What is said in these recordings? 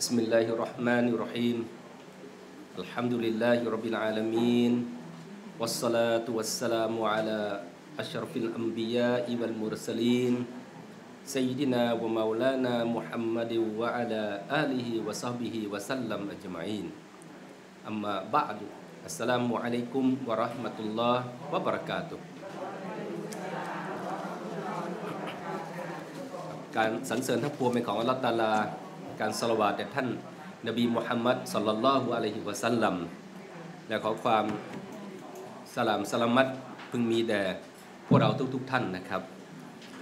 بسم الله الرحمن الرحيم الحمد لله رب العالمين والصلاة والسلام على أشرف الأنبياء والمرسلين سيدنا ومولانا محمد وعلى آله وصحبه وسلم أجمعين أما بعد السلام عليكم ورحمة الله وبركاته การสรรเสริญทั้งปวงเป็นของอัลลอฮฺตะอาลา การสละวาแด่ท่านนบีมุฮัมมัดสัลลัลลอฮุอะลัยฮิวะสัลลัมและขอความสลามสลามัดพึงมีแด่พวกเราทุกๆทท่านนะครับ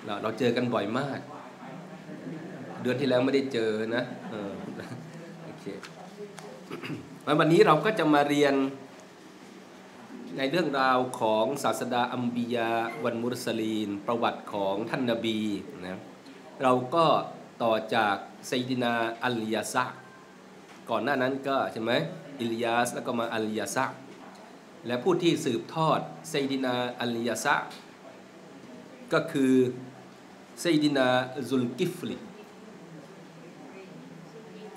เราเราเจอกันบ่อยมาก เดือนที่แล้วไม่ได้เจอนะเออโอเควันนี้เราก็จะมาเรียนในเรื่องราวของศาสดาอัมบียาوالمرسلين ประวัติของท่านนาบีนะเราก็ ต่อจากไซดินาอัลยาซะก่อนหน้านั้นก็ใช่ไหมอิลยาสแล้วก็มาอัลยาซะและผู้ที่สืบทอดไซดินาอัลยาซะก็คือไซดินาซุลกิฟลิ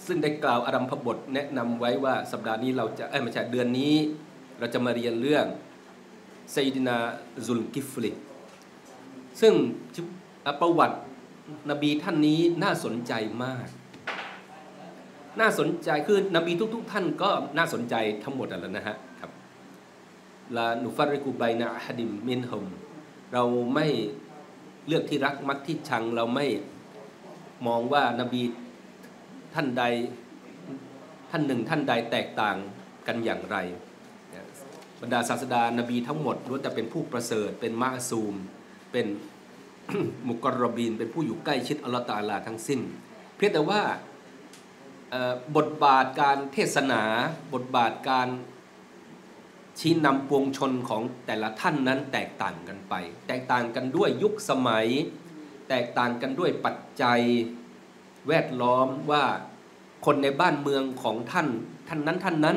ซึ่งได้กล่าวอารัมพบทแนะนำไว้ว่าสัปดาห์นี้เราจะเอ้ไม่ใช่เดือนนี้ เราจะมาเรียนเรื่องไซดินาซุลกิฟลิซึ่งประวัติ นบีท่านนี้น่าสนใจมาก น่าสนใจคือนบีทุก ๆ ท่านก็น่าสนใจทั้งหมดแล้วนะฮะครับลานุฟาริกุไบนาฮัดิมมินฮมเราไม่เลือกที่รักมักที่ชังเราไม่มองว่านบีท่านใดท่านหนึ่งท่านใดแตกต่างกันอย่างไร บรรดาศาสดานบีทั้งหมดล้วนแต่เป็นผู้ประเสริฐเป็นมาซูม เป็น มุกรบีนเป็นผู้อยู่ใกล้ชิดอัลลอฮฺตาลาทั้งสิ้น เพียงแต่ว่าบทบาทการเทศนาบทบาทการชี้นำปวงชนของแต่ละท่านนั้นแตกต่างกันไป แตกต่างกันด้วยยุคสมัย แตกต่างกันด้วยปัจจัยแวดล้อมว่าคนในบ้านเมืองของท่านท่านนั้นท่านนั้น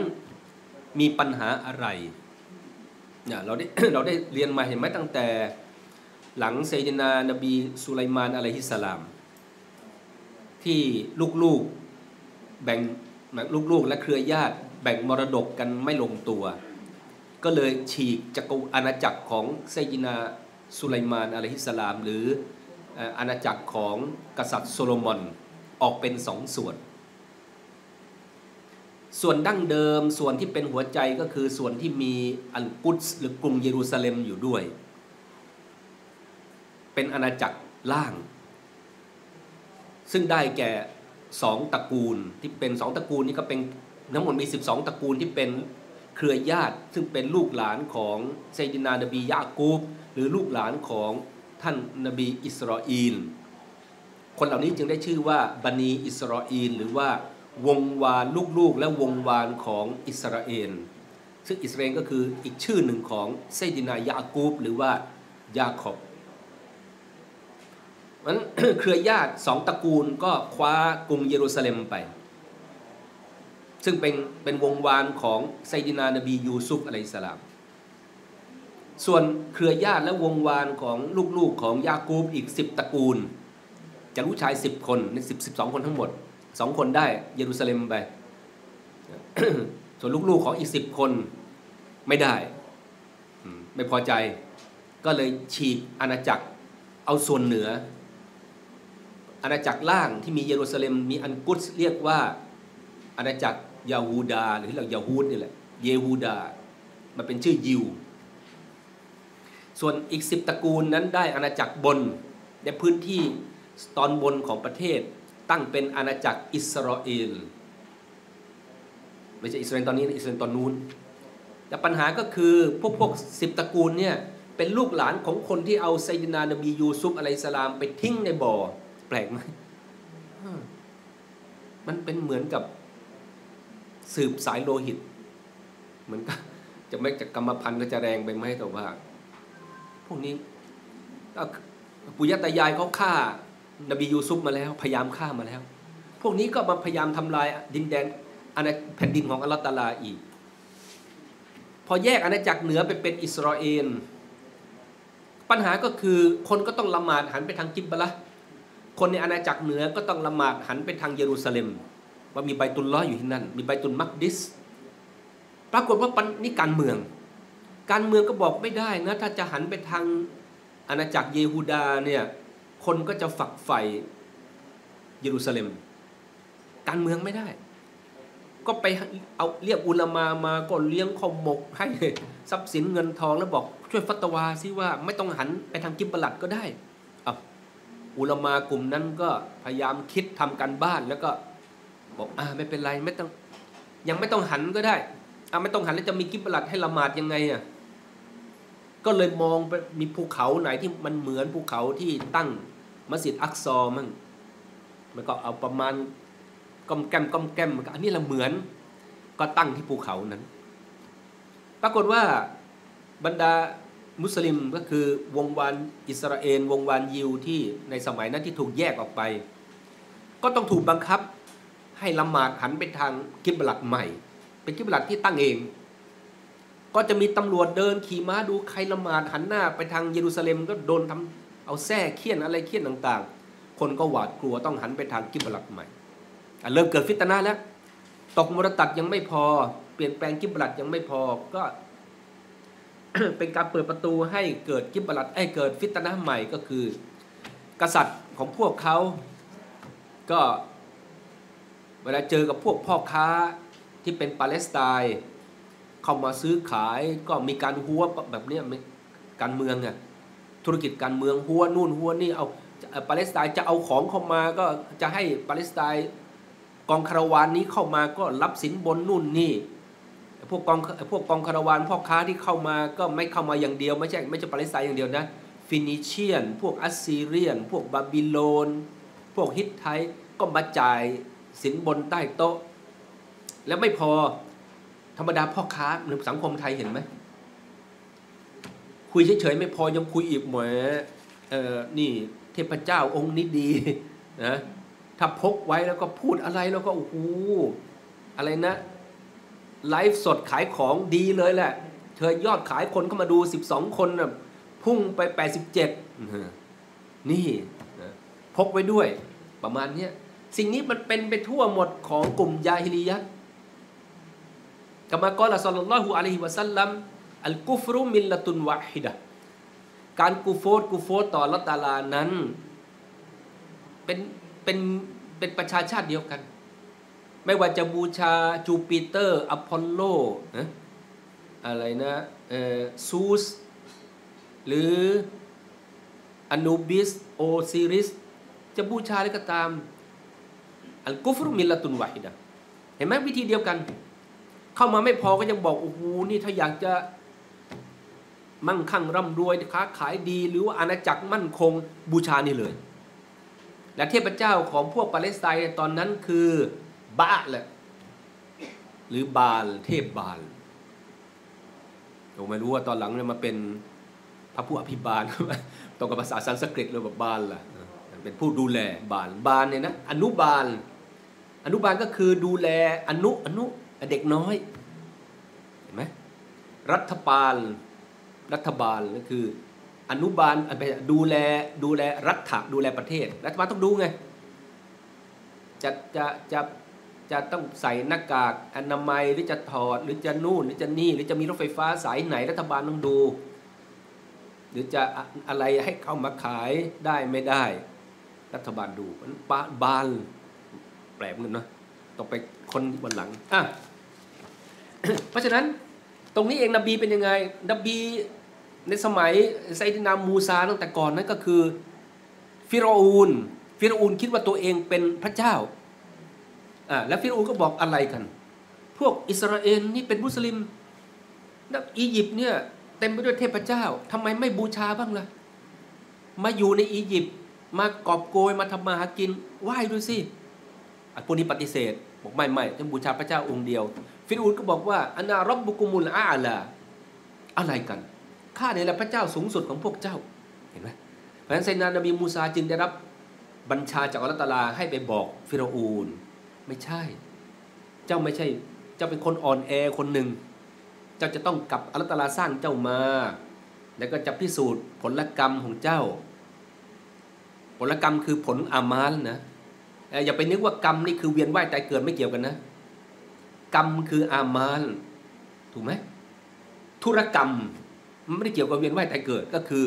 มีปัญหาอะไรเนี่ยเราได้เราได้เรียนมาเห็นไหมตั้งแต่ หลังไซดินานบีสุไลมานอะลัยฮิสสลาม ที่ลูกๆแบ่งลูกๆและเครือญาติแบ่งมรดกกันไม่ลงตัว ก็เลยฉีกจักรอาณาจักรของไซดินาสุไลมานอะลัยฮิสสลาม หรืออาณาจักรของกษัตริย์โซโลมอนออกเป็นสองส่วน ส่วนดั้งเดิมส่วนที่เป็นหัวใจก็คือส่วนที่มีอัลกุตส์หรือกรุงเยรูซาเล็มอยู่ด้วย เป็นอาณาจักรล่าง ซึ่งได้แก่สองตระกูลที่เป็นสองตระกูลนี้ก็เป็นทั้งหมดมี 12 ตระกูลที่เป็นเครือญาติ ซึ่งเป็นลูกหลานของไซดินานบียากูบ หรือลูกหลานของท่านนบีอิสราเอลคนเหล่านี้จึงได้ชื่อว่าบันีอิสราเอลหรือว่าวงวานลูกๆ และวงวานของอิสราเอลซึ่งอิสราเอลก็คืออีกชื่อหนึ่งของไซดินายากูบ หรือว่ายาขอบ มันเครือญาติสองตระกูลก็คว้ากรุงเยรูซาเล็มไป ซึ่งเป็นเป็นวงวานของไซดินานบียูซุฟอะลัยสลาม ส่วนเครือญาติและวงวานของลูกๆของยากูบอีกสิบตระกูลจากลูกชายสิบคนในสิบสิบสองคนทั้งหมดสองคนได้เยรูซาเล็มไป ส่วนลูกๆของอีกสิบคนไม่ได้ ไม่พอใจก็เลยฉีกอาณาจักรเอาส่วนเหนือ อาณาจักรล่างที่มีเยรูซาเล็มมีอันกุสเรียกว่าอาณาจักรยาฮูดา หรือเรายาฮูดนี่แหละเยฮูดา มันเป็นชื่อยิว ส่วนอีกสิบตระกูลนั้นได้อาณาจักรบนในพื้นที่ตอนบนของประเทศตั้งเป็นอาณาจักรอิสราเอลไม่ใช่อิสราเอลตอนนี้อิสราเอลตอนนู้นแต่ปัญหาก็คือพวกพวกสิบตระกูลเนี่ยเป็นลูกหลานของคนที่เอาไซดินา นบียูซุฟอะลัยสลามไปทิ้งในบ่อ แปลกไหมมันเป็นเหมือนกับสืบสายโลหิต เหมือนกับจะไม่จะกรรมพันธุ์ก็จะแรงไปไหมแต่ว่า พวกนี้ปุยตายายเขาฆ่า นบียูซุฟมาแล้ว พยายามฆ่ามาแล้ว พวกนี้ก็มาพยายามทำลายดินแดนอาณาแผ่นดินของอัลลอฮฺตาลาอีก พอแยกอาณาจักรเหนือไปเป็นอิสราเอลปัญหาก็คือคนก็ต้องละหมาดหันไปทางกิบบละ คนในอาณาจักรเหนือก็ต้องละหมาดหันไปทางเยรูซาเล็ม ว่ามีใบตุลล้ออยู่ที่นั่น มีใบตุลมักดิส ปรากฏว่านี่การเมือง การเมืองก็บอกไม่ได้นะถ้าจะหันไปทางอาณาจักรเยฮูดาเนี่ยคนก็จะฝักใฝ่เยรูซาเล็ม การเมืองไม่ได้ ก็ไปเอาเรียกอุลามามาก็เลี้ยงข้าวหมกให้ทรัพย์สินเงินทองแล้วบอกช่วยฟัตวาซิว่าไม่ต้องหันไปทางกิบบัลัดก็ได้ อุลมากลุ่มนั้นก็พยายามคิดทำการบ้านแล้วก็บอกอ่าไม่เป็นไรไม่ต้อง ยังไม่ต้องหันก็ได้อ่าไม่ต้องหันแล้วจะมีกิบลัดให้ละหมาดยังไงอะก็เลยมองไปมีภูเขาไหนที่มันเหมือนภูเขาที่ตั้งมัสยิดอักซอมั่งมันก็เอาประมาณก้มแก้มก้มแก้มอันนี้ละเหมือน ก็ตั้งที่ภูเขานั้น ปรากฏว่าบรรดา มุสลิมก็คือวงวานอิสราเอลวงวานยิวที่ในสมัยนั้นที่ถูกแยกออกไป ก็ต้องถูกบังคับให้ละหมาดหันไปทางกิบลัดใหม่ เป็นกิบลัดที่ตั้งเอง ก็จะมีตำรวจเดินขี่ม้าดูใครละหมาดหันหน้าไปทางเยรูซาเล็มก็โดนทำเอาแส้เคี่ยนอะไรเคี่ยนต่างๆ คนก็หวาดกลัวต้องหันไปทางกิบลัดใหม่เริ่มเกิดฟิตนาแล้วตกมรตัดยังไม่พอ เปลี่ยนแปลงกิบลัดยังไม่พอก็ เป็นการเปิดประตูให้เกิดกิบลัดให้เกิดฟิตนะใหม่ก็คือ กษัตริย์ของพวกเขาก็เวลาเจอกับพวกพ่อค้าที่เป็นปาเลสไตน์เข้ามาซื้อขายก็มีการหัวแบบนี้การเมืองไงธุรกิจการเมืองหัวนู่นหัวนี่เอาปาเลสไตน์จะเอาของเข้ามาก็จะให้ปาเลสไตน์กองคาราวานนี้เข้ามาก็รับสินบนนู่นนี่ พวกกองพวกกองคาราวานพ่อค้าที่เข้ามาก็ไม่เข้ามาอย่างเดียว ไม่ใช่ไม่ใช่ปาเลสไตน์อย่างเดียวนะฟินิเชียน พวกอัสซีเรียน พวกบาบิโลน พวกฮิตไทก็มาจ่ายสินบนใต้โต๊ะ แล้วไม่พอธรรมดาพ่อค้าในสังคมไทยเห็นไหมคุยเฉยๆไม่พอยังคุยอีกเหมอเออนี่เทพเจ้าองค์นี้ดีนะถ้าพกไว้แล้วก็พูดอะไรแล้วก็โอ้โหอะไรนะ ไลฟ์สดขายของดีเลยแหละ เธอยอดขายคนเข้ามาดู 12 คนนะพุ่งไป 87 นี่พกไว้ด้วยประมาณนี้สิ่งนี้มันเป็นไปทั่วหมดของกลุ่มยาฮิลียัตกามากอละสัลลัลลอฮุอะลัยฮิวะสัลลัมอัลกุฟรุมิลละตุนวะฮิดะการกูโฟดกูโฟดต่อละตาลานั้นเป็นเป็นเป็นประชาชาติเดียวกัน ไม่ว่าจะบูชาจูปิเตอร์อพอลโลนะอะไรนะเออซูส หรืออนูบิสโอซิริส จะบูชาอะไรก็ตาม อัลกุฟรุมิลตุนวาฮิดะเห็นไหมวิธีเดียวกัน เข้ามาไม่พอก็ยังบอก โอ้โห นี่ถ้าอยากจะมั่งคั่งร่ำรวยค้าขายดี หรือว่าอาณาจักรมั่นคงบูชานี่เลย และเทพเจ้าของพวกปาเลสไตน์ตอนนั้นคือ บาแหละหรือบาลเทพบาลผมไม่รู้ว่าตอนหลังเนี่ยมาเป็นพระผู้อภิบาลตรงกับภาษาสันสกฤตเลยแบบบาลล่ะเป็นผู้ดูแลบาลบาลเนี่ยนะอนุบาล อนุบาลก็คือดูแลอนุอนุเด็กน้อยเห็นไหมรัฐบาลรัฐบาลก็คือ อนุบาลดูแลดูแลรัฐดูแลประเทศ รัฐบาลต้องดูไงจะจะจะ จะต้องใส่หน้ากากอนามัยหรือจะถอดหรือจะนู่นหรือจะนี่หรือจะมีรถไฟฟ้าสายไหนรัฐบาลต้องดู หรือจะอะไรให้เข้ามาขายได้ไม่ได้ รัฐบาลดูมันปาบานแปลกเหมือนนะต้องไปคนวันหลังอะเพราะฉะนั้นตรงนี้เองนบีเป็นยังไง นบีในสมัยไซดินามูซาตั้งแต่ก่อนนั้นก็คือ ฟิโรอูนฟิโรอูนคิดว่าตัวเองเป็นพระเจ้า อ่าแล้วฟิรูก็บอกอะไรกัน พวกอิสราเอลนี่เป็นมุสลิมอียิปต์เนี่ยเต็มไปด้วยเทพเจ้าทำไมไม่บูชาบ้างล่ะ มาอยู่ในอียิปต์มากอบโกยมาทำมาหากินไหว้ดูสิพวกนี้ปฏิเสธ บอกไม่ไม่จะบูชาพระเจ้าองค์เดียว ฟิรูก็บอกว่าอนารบบุกุมุลอาลาอะไรกันข้าเนี่ยแหละพระเจ้าสูงสุดของพวกเจ้าเห็นไหมเพราะฉะนั้นไซนานบีมูซาจึงได้รับบัญชาจากอัลตลาให้ไปบอกฟิรูน ไม่ใช่ เจ้าไม่ใช่ เจ้าเป็นคนอ่อนแอคนหนึ่ง เจ้าจะต้องกลับอรัตลาสร้างเจ้ามา แล้วก็จะพิสูจน์ผลกรรมของเจ้า ผลกรรมคือผลอามาลนะเอ่ออย่าไปนึกว่ากรรมนี่คือเวียนว่ายตายเกิดไม่เกี่ยวกันนะ กรรมคืออามานถูกไหมธุรกรรมมันไม่ได้เกี่ยวกับเวียนว่ายตายเกิดก็คือ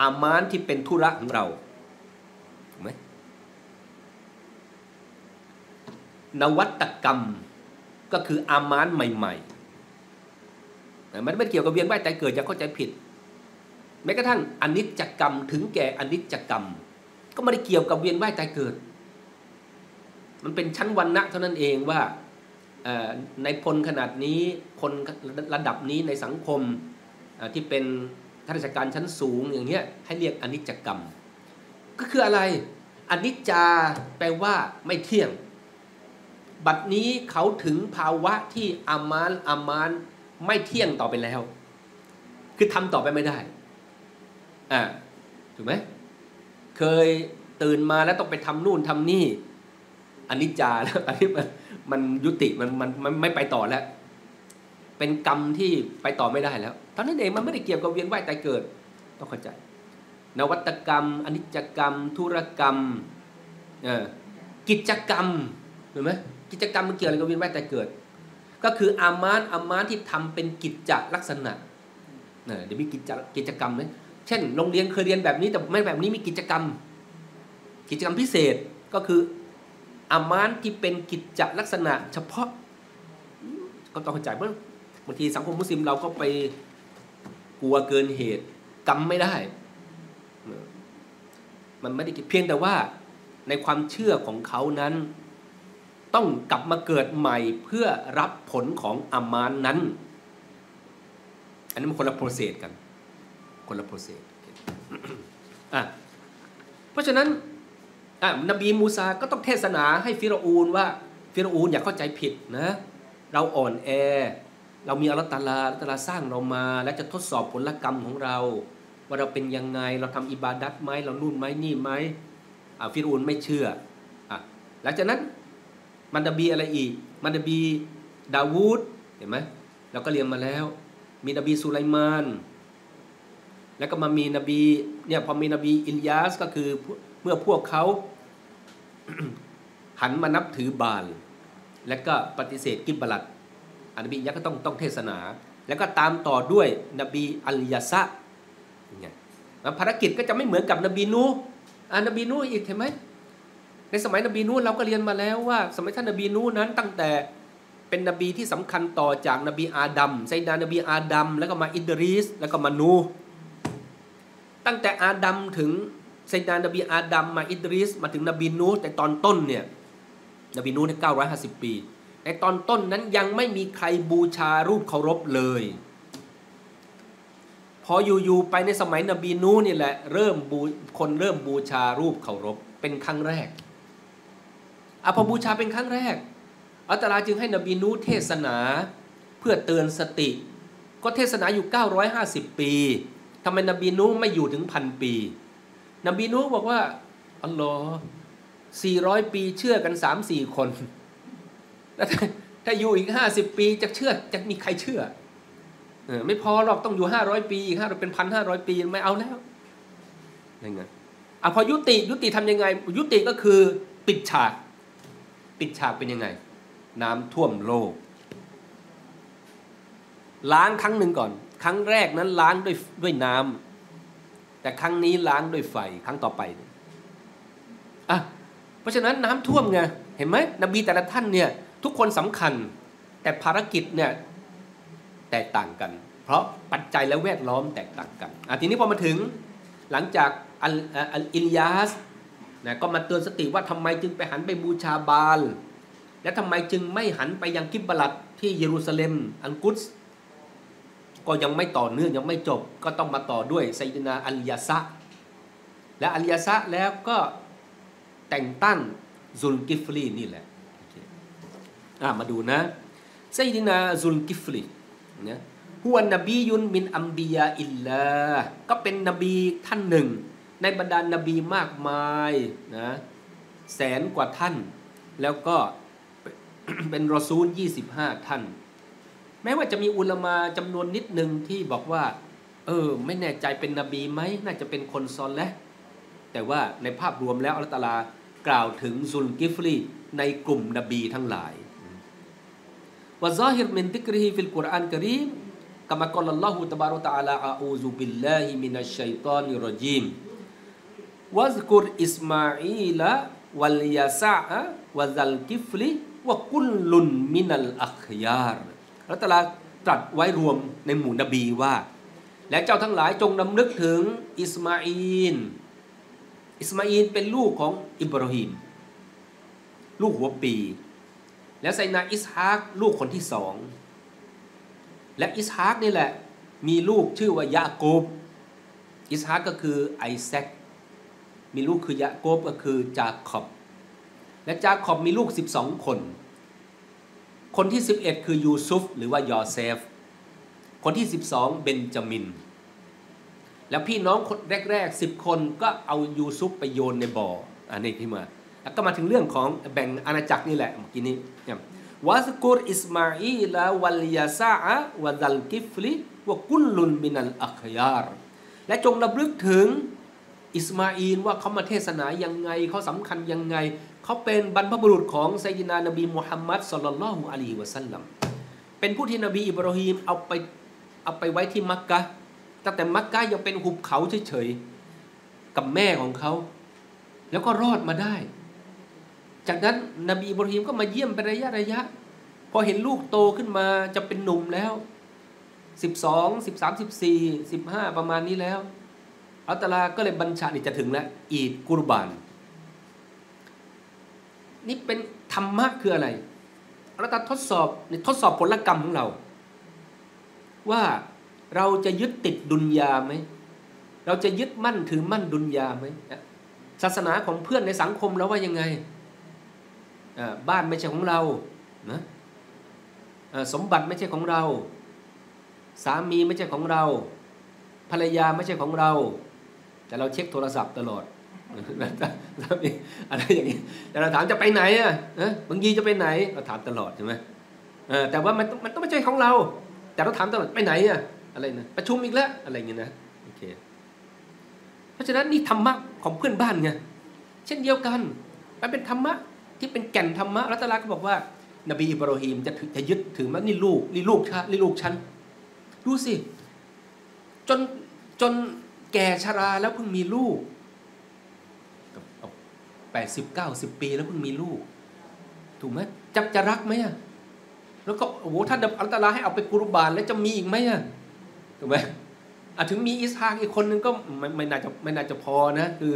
อามานที่เป็นธุระของเราถูกไหม นวัตกรรมก็คืออามานใหม่ๆมันไม่เกี่ยวกับเวียนว่ายตายเกิดอย่าเข้าใจผิด แม้กระทั่งอนิจจกรรมถึงแก่อนิจจกรรม ก็ไม่ได้เกี่ยวกับเวียนว่ายตายเกิด มันเป็นชั้นวันณะเท่านั้นเองว่าในพลขนาดนี้คนระดับนี้ในสังคมที่เป็นข้าราชการชั้นสูงอย่างเงี้ยให้เรียกอนิจจกรรม ก็คืออะไรอนิจจาแปลว่าไม่เที่ยง บัดนี้เขาถึงภาวะที่อามานอามานไม่เที่ยงต่อไปแล้ว คือทำต่อไปไม่ได้อ่าถูกไหมเคยตื่นมาแล้วต้องไปทำนู่นทำนี่อนิจจาแล้วอันนี้มันมันยุติมันมันมันไม่ไปต่อแล้ว เป็นกรรมที่ไปต่อไม่ได้แล้วตอนนั้นเองมันไม่ได้เกี่ยวกับเวียนว่ายตายเกิด ต้องเข้าใจ นวัตกรรมอนิจจกรรม ธุรกรรมเออกิจกรรมเห็นไหม กิจกรรมมันเกี่ยวอะไรกับวียนว่ายตายเกิด ก็คืออามานอามานที่ทำเป็นกิจจลักษณะเดี๋ยวมีกิจกิจกรรมไหมเช่น โรงเรียนเคยเรียนแบบนี้แต่ไม่แบบนี้มีกิจกรรม กิจกรรมพิเศษก็คืออามานที่เป็นกิจจลักษณะ เฉพาะ ก็ต้องเข้าใจว่าบางทีสังคมมุสลิมเราก็ไปกลัวเกินเหตุกรรมไม่ได้ มันไม่ได้เพียงแต่ว่าในความเชื่อของเขานั้น ต้องกลับมาเกิดใหม่เพื่อรับผลของอามานนั้น อันนี้มันคนละโปรเซสกัน คนละโปรเซสอะเพราะฉะนั้นอะนบีมูซาก็ต้องเทศนาให้ฟิรอูนว่าฟิรอูนอย่าเข้าใจผิดนะ เราอ่อนแอ เรามีอัลตาลาอัลตาลาสร้างเรามา และจะทดสอบผลกรรมของเรา ว่าเราเป็นยังไงเราทำอิบาดัตไหมเรานู่นไหมนี่ไหมอะฟิรอูนไม่เชื่ออะหลังจากนั้น มันนบีอะไรอีก มันนบีดาวูดเห็นไหมเราก็เรียนมาแล้ว มีนบีสุไลมาน แล้วก็มามีนบีเนี่ยพอมีนบีอิลยาสก็คือเมื่อพวกเขาหันมานับถือบาล และก็ปฏิเสธกิบบลัดอันนบียักษ์ก็ต้องต้องเทศนา แล้วก็ตามต่อด้วยนบีอัลยาซะเนี่ยภารกิจก็จะไม่เหมือนกับนบีนูอ่านบีนูอีกเห็นไหม ในสมัยนบีนูเราก็เรียนมาแล้วว่า สมัยท่านนบีนูนั้นตั้งแต่เป็นนบีที่สำคัญต่อจากนบีอาดัมไซดานบีอาดัมแล้วก็มาอิดริสแล้วก็มานู ตั้งแต่อาดัมถึงไซดานบีอาดัมมาอิดริสมาถึงนบีนูแต่ตอนต้นเนี่ยนบีนูเนี่ยเก้าร้อยห้าสิบปีในตอนต้นนั้นยังไม่มีใครบูชารูปเคารพเลย พออยู่ๆไปในสมัยนบีนูนี่แหละเริ่มบูคนเริ่มบูชารูปเคารพเป็นครั้งแรก อะพอบูชาเป็นครั้งแรก อัลตลาจึงให้นบีนูเทศนาเพื่อเตือนสติ ก็เทศนาอยู่ 950 ปีทำไมนบีนูไม่อยู่ถึงพันปี นบีนูบอกว่าอัลลอฮ์400ปีเชื่อกัน3-4คนแล้วถ้าอยู่อีก50ปีจะเชื่อจะมีใครเชื่อเออไม่พอหรอกต้องอยู่500ปีอีกห้าเป็นพันห้าร้อยปีไม่เอาแล้วยังไงอะพอยุติยุติทำยังไง ยุติก็คือปิดฉาก ปิดฉากเป็นยังไง น้ำท่วมโลก ล้างครั้งหนึ่งก่อน ครั้งแรกนั้นล้างด้วยด้วยน้ำแต่ครั้งนี้ล้างด้วยไฟครั้งต่อไปอะเพราะฉะนั้นน้ำท่วมไงเห็นไหมนบีแต่ละท่านเนี่ยทุกคนสำคัญ แต่ภารกิจเนี่ยแตกต่างกัน เพราะปัจจัยและแวดล้อมแตกต่างกันอะทีนี้พอมาถึงหลังจากอัลอิลยาส นะก็มาเตือนสติว่าทำไมจึงไปหันไปบูชาบาล และทำไมจึงไม่หันไปยังกิบบลัดที่เยรูซาเล็มอังกุสก็ยังไม่ต่อเนื่องยังไม่จบก็ต้องมาต่อด้วยไซดินาอัลยาซะและอัลยาซะแล้วก็แต่งตั้งซุลกิฟลีนี่แหละอ่ามาดูนะไซดินาซุลกิฟลีนะฮุวนนบียุนมินอัมบียาอิลลาก็เป็นนบีท่านหนึ่ง ในบรรดานนบีมากมายนะแสนกว่าท่าน แล้วก็เป็นรอซูล 25 ท่าน แม้ว่าจะมีอุลามาจำนวนนิดหนึ่งที่บอกว่า เออ ไม่แน่ใจเป็นนบีไหมน่าจะเป็นคนซอนแล้วแต่ว่าในภาพรวมแล้วอัลตลากล่าวถึงซุลกิฟลีในกลุ่มนบีทั้งหลายวะซาฮิรมินติกริฮิฟิลกุรอานกรีมกามากอลลอฮุตบารุตะอาลาอาอูซุบิลลาฮิมินัชชัยฏอนิรรจีม วะซกุรอิสมาอีลวัลยาซะวะซัลกิฟลีวะกุลลุนมินัลอัคยารอัตลาตรัสไว้รวมในหมู่นบีว่า และเจ้าทั้งหลายจงรำลึกถึงอิสมาอีนอิสมาอีนเป็นลูกของอิบราฮิมลูกหัวปี และซัยยิดินาอิสฮากลูกคนที่สอง และอิสฮากนี่แหละ มีลูกชื่อว่ายะโกบ อิสฮากก็คือไอแซค มีลูกคือยะโกบก็คือจาคอบ และจาคอบมีลูก 12 คน คนที่ 11 คือยูซุฟหรือว่ายอเซฟ คนที่ 12 เบนจามิน แล้วพี่น้องคนแรกๆ 10 คนก็เอายูซุฟไปโยนในบ่ออันนี้ที่มา แล้วก็มาถึงเรื่องของแบ่งอาณาจักรนี่แหละเมื่อกี้นี้واذكر إسماعيل واليسع وذا الكفل وكل من الأخيارและจงระลึกถึง อิสมาอีนว่าเขามาเทศนายังไงเขาสำคัญยังไง เขาเป็นบรรพบุรุษของไซยินานบีมุฮัมมัดสุลลัลลอฮุอะลัยฮิวะสัลลัมเป็นผู้ที่นบีอิบราฮิมเอาไปเอาไปไว้ที่มักกะตั้งแต่มักกะยังเป็นหุบเขาเฉยๆกับแม่ของเขา แล้วก็รอดมาได้ จากนั้นนบีอิบราฮิมก็มาเยี่ยมเป็นระยะระยะพอเห็นลูกโตขึ้นมาจะเป็นหนุ่มแล้วสิบสองสิบสามสิบสี่สิบห้าประมาณนี้แล้ว อัลตลาก็เลยบัญชานี่จะถึงแล้วอีดกุรบาน นี่เป็นธรรมะคืออะไรเราจะทดสอบทดสอบผลกรรมของเรา ว่าเราจะยึดติดดุนยาไหมเราจะยึดมั่นถือมั่นดุนยาไหมศาสนาของเพื่อนในสังคมเราว่ายังไงบ้านไม่ใช่ของเรานะสมบัติไม่ใช่ของเรา สามีไม่ใช่ของเรา ภรรยาไม่ใช่ของเรา แต่เราเช็คโทรศัพท์ตลอดอะไรอย่างนี้แต่เราถามจะไปไหนอะบางทีจะไปไหนเราถามตลอดใช่ไหมแต่ว่ามันมันต้องไม่ใช่ของเรา แต่เราถามตลอดไปไหนอะอะไรนะประชุมอีกแล้วอะไรอย่างนี้นะโอเคเพราะฉะนั้นนี่ธรรมะของเพื่อนบ้านไงเช่นเดียวกันมันเป็นธรรมะที่เป็นแก่นธรรมะรัตลาก็บอกว่า นบีอิบรอฮีมจะจะยึดถือมันนี่ลูกนี่ลูกฉันนี่ลูกฉันดูสิจนจน แก่ชราแล้วเพิ่งมีลูกแปดสิบเก้าสิบปีแล้วเพิ่งมีลูก ถูกไหมจะจะรักไหมอะแล้วก็โอ้โหท่านอัลตลาให้เอาไปกุรบานแล้วจะมีอีกไหมอะถูกไหมอาถึงมีอิสฮากอีกคนนึงก็ไม่ไม่น่าจะไม่น่าจะพอนะ คือ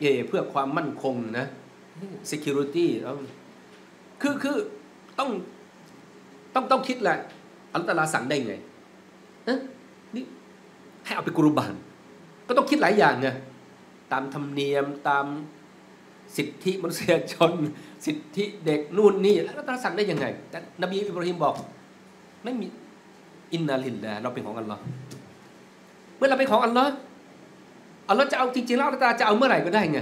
เย่เพื่อความมั่นคงนะ security คือคือต้องต้องต้องคิดแหละอัลตลาสั่งได้ไงนี่ให้เอาไปกุรุบาน ก็ต้องคิดหลายอย่างไงตามธรรมเนียมตามสิทธิมนุษยชน สิทธิเด็กนู่นนี่แล้วตาสั่งได้ยังไง แต่นบีอิบราฮิมบอกไม่มีอินนาลินแลเราเป็นของอัลลอฮ์เมื่อเราเป็นของอัลลอฮ์อัลลอฮ์จะเอาจริงๆแล้วอัลลอฮ์จะเอาเมื่อไหร่ก็ได้ไง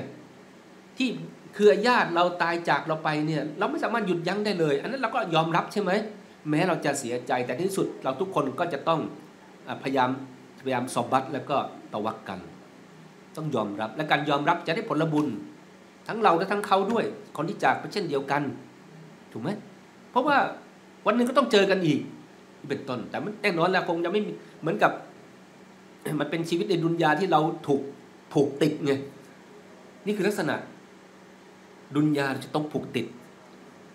ที่คือญาติเราตายจากเราไปเนี่ยเราไม่สามารถหยุดยั้งได้เลย อันนั้นเราก็ยอมรับใช่ไหมแม้เราจะเสียใจแต่ที่สุดเราทุกคนก็จะต้องพยายามพยายามสอบบัตแล้วก็ ตวักกัน ต้องยอมรับและการยอมรับจะได้ผลบุญ ทั้งเราและทั้งเขาด้วย คนที่จากไปเช่นเดียวกัน ถูกไหมเพราะว่าวันหนึ่งก็ต้องเจอกันอีกเป็นต้น แต่มันแน่นอนแล้วคงจะไม่เหมือนกับ มันเป็นชีวิตในดุนยาที่เราถูกผูกติดไงนี่คือลักษณะ ดุนยาจะต้องผูกติด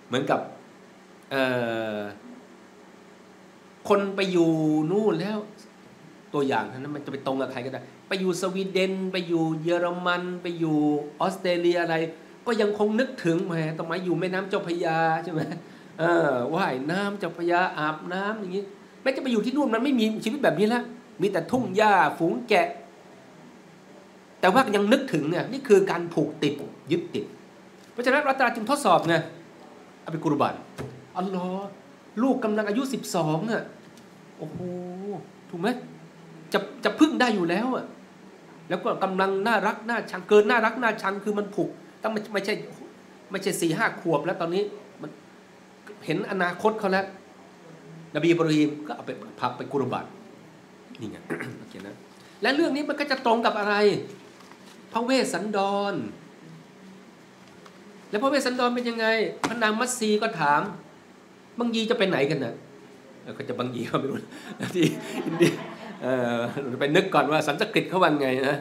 เหมือนกับคนไปอยู่นู่นแล้ว ตัวอย่างนั้นมันจะไปตรงกับใครก็ได้ ไปอยู่สวีเดน ไปอยู่เยอรมัน ไปอยู่ออสเตรเลียอะไร ก็ยังคงนึกถึงแหมตอนมาอยู่แม่น้ำเจ้าพยาใช่ไหมเออว่ายน้ำเจ้าพยาอาบน้ำอย่างนี้แม้จะไปอยู่ที่นู่นมันไม่มีชีวิตแบบนี้แล้วมีแต่ทุ่งหญ้าฝูงแกะ แต่ว่ายังนึกถึงเนี่ยนี่คือการผูกติดยึดติดราะฉะนั้นราตราจึงทดสอบไงเอาไปกุรบันอัลลอฮ์ลูกกำลังอายุสิบสองอะโอ้โห ถูกไหม จะจะพึ่งได้อยู่แล้วอะแล้วก็กำลังน่ารักน่าชังเกินน่ารักน่าชังคือมันผูกต้องไม่ไม่ใช่ไม่ใช่สี่ห้าขวบแล้วตอนนี้มันเห็นอนาคตเขาแล้ว นบีบรฮีมก็เอาไปพักไปกุรบันนี่ไงโอเคนะและเรื่องนี้มันก็จะตรงกับอะไร พระเวสสันดร แล้วพระเวสสันดรเป็นยังไงพระนางมัตสีก็ถาม บางยีจะไปไหนกันนะเขาจะบางยีเขาไม่รู้ที่อินเดีย เออไปนึกก่อนว่าสันสกฤตเขาว่าไงนะ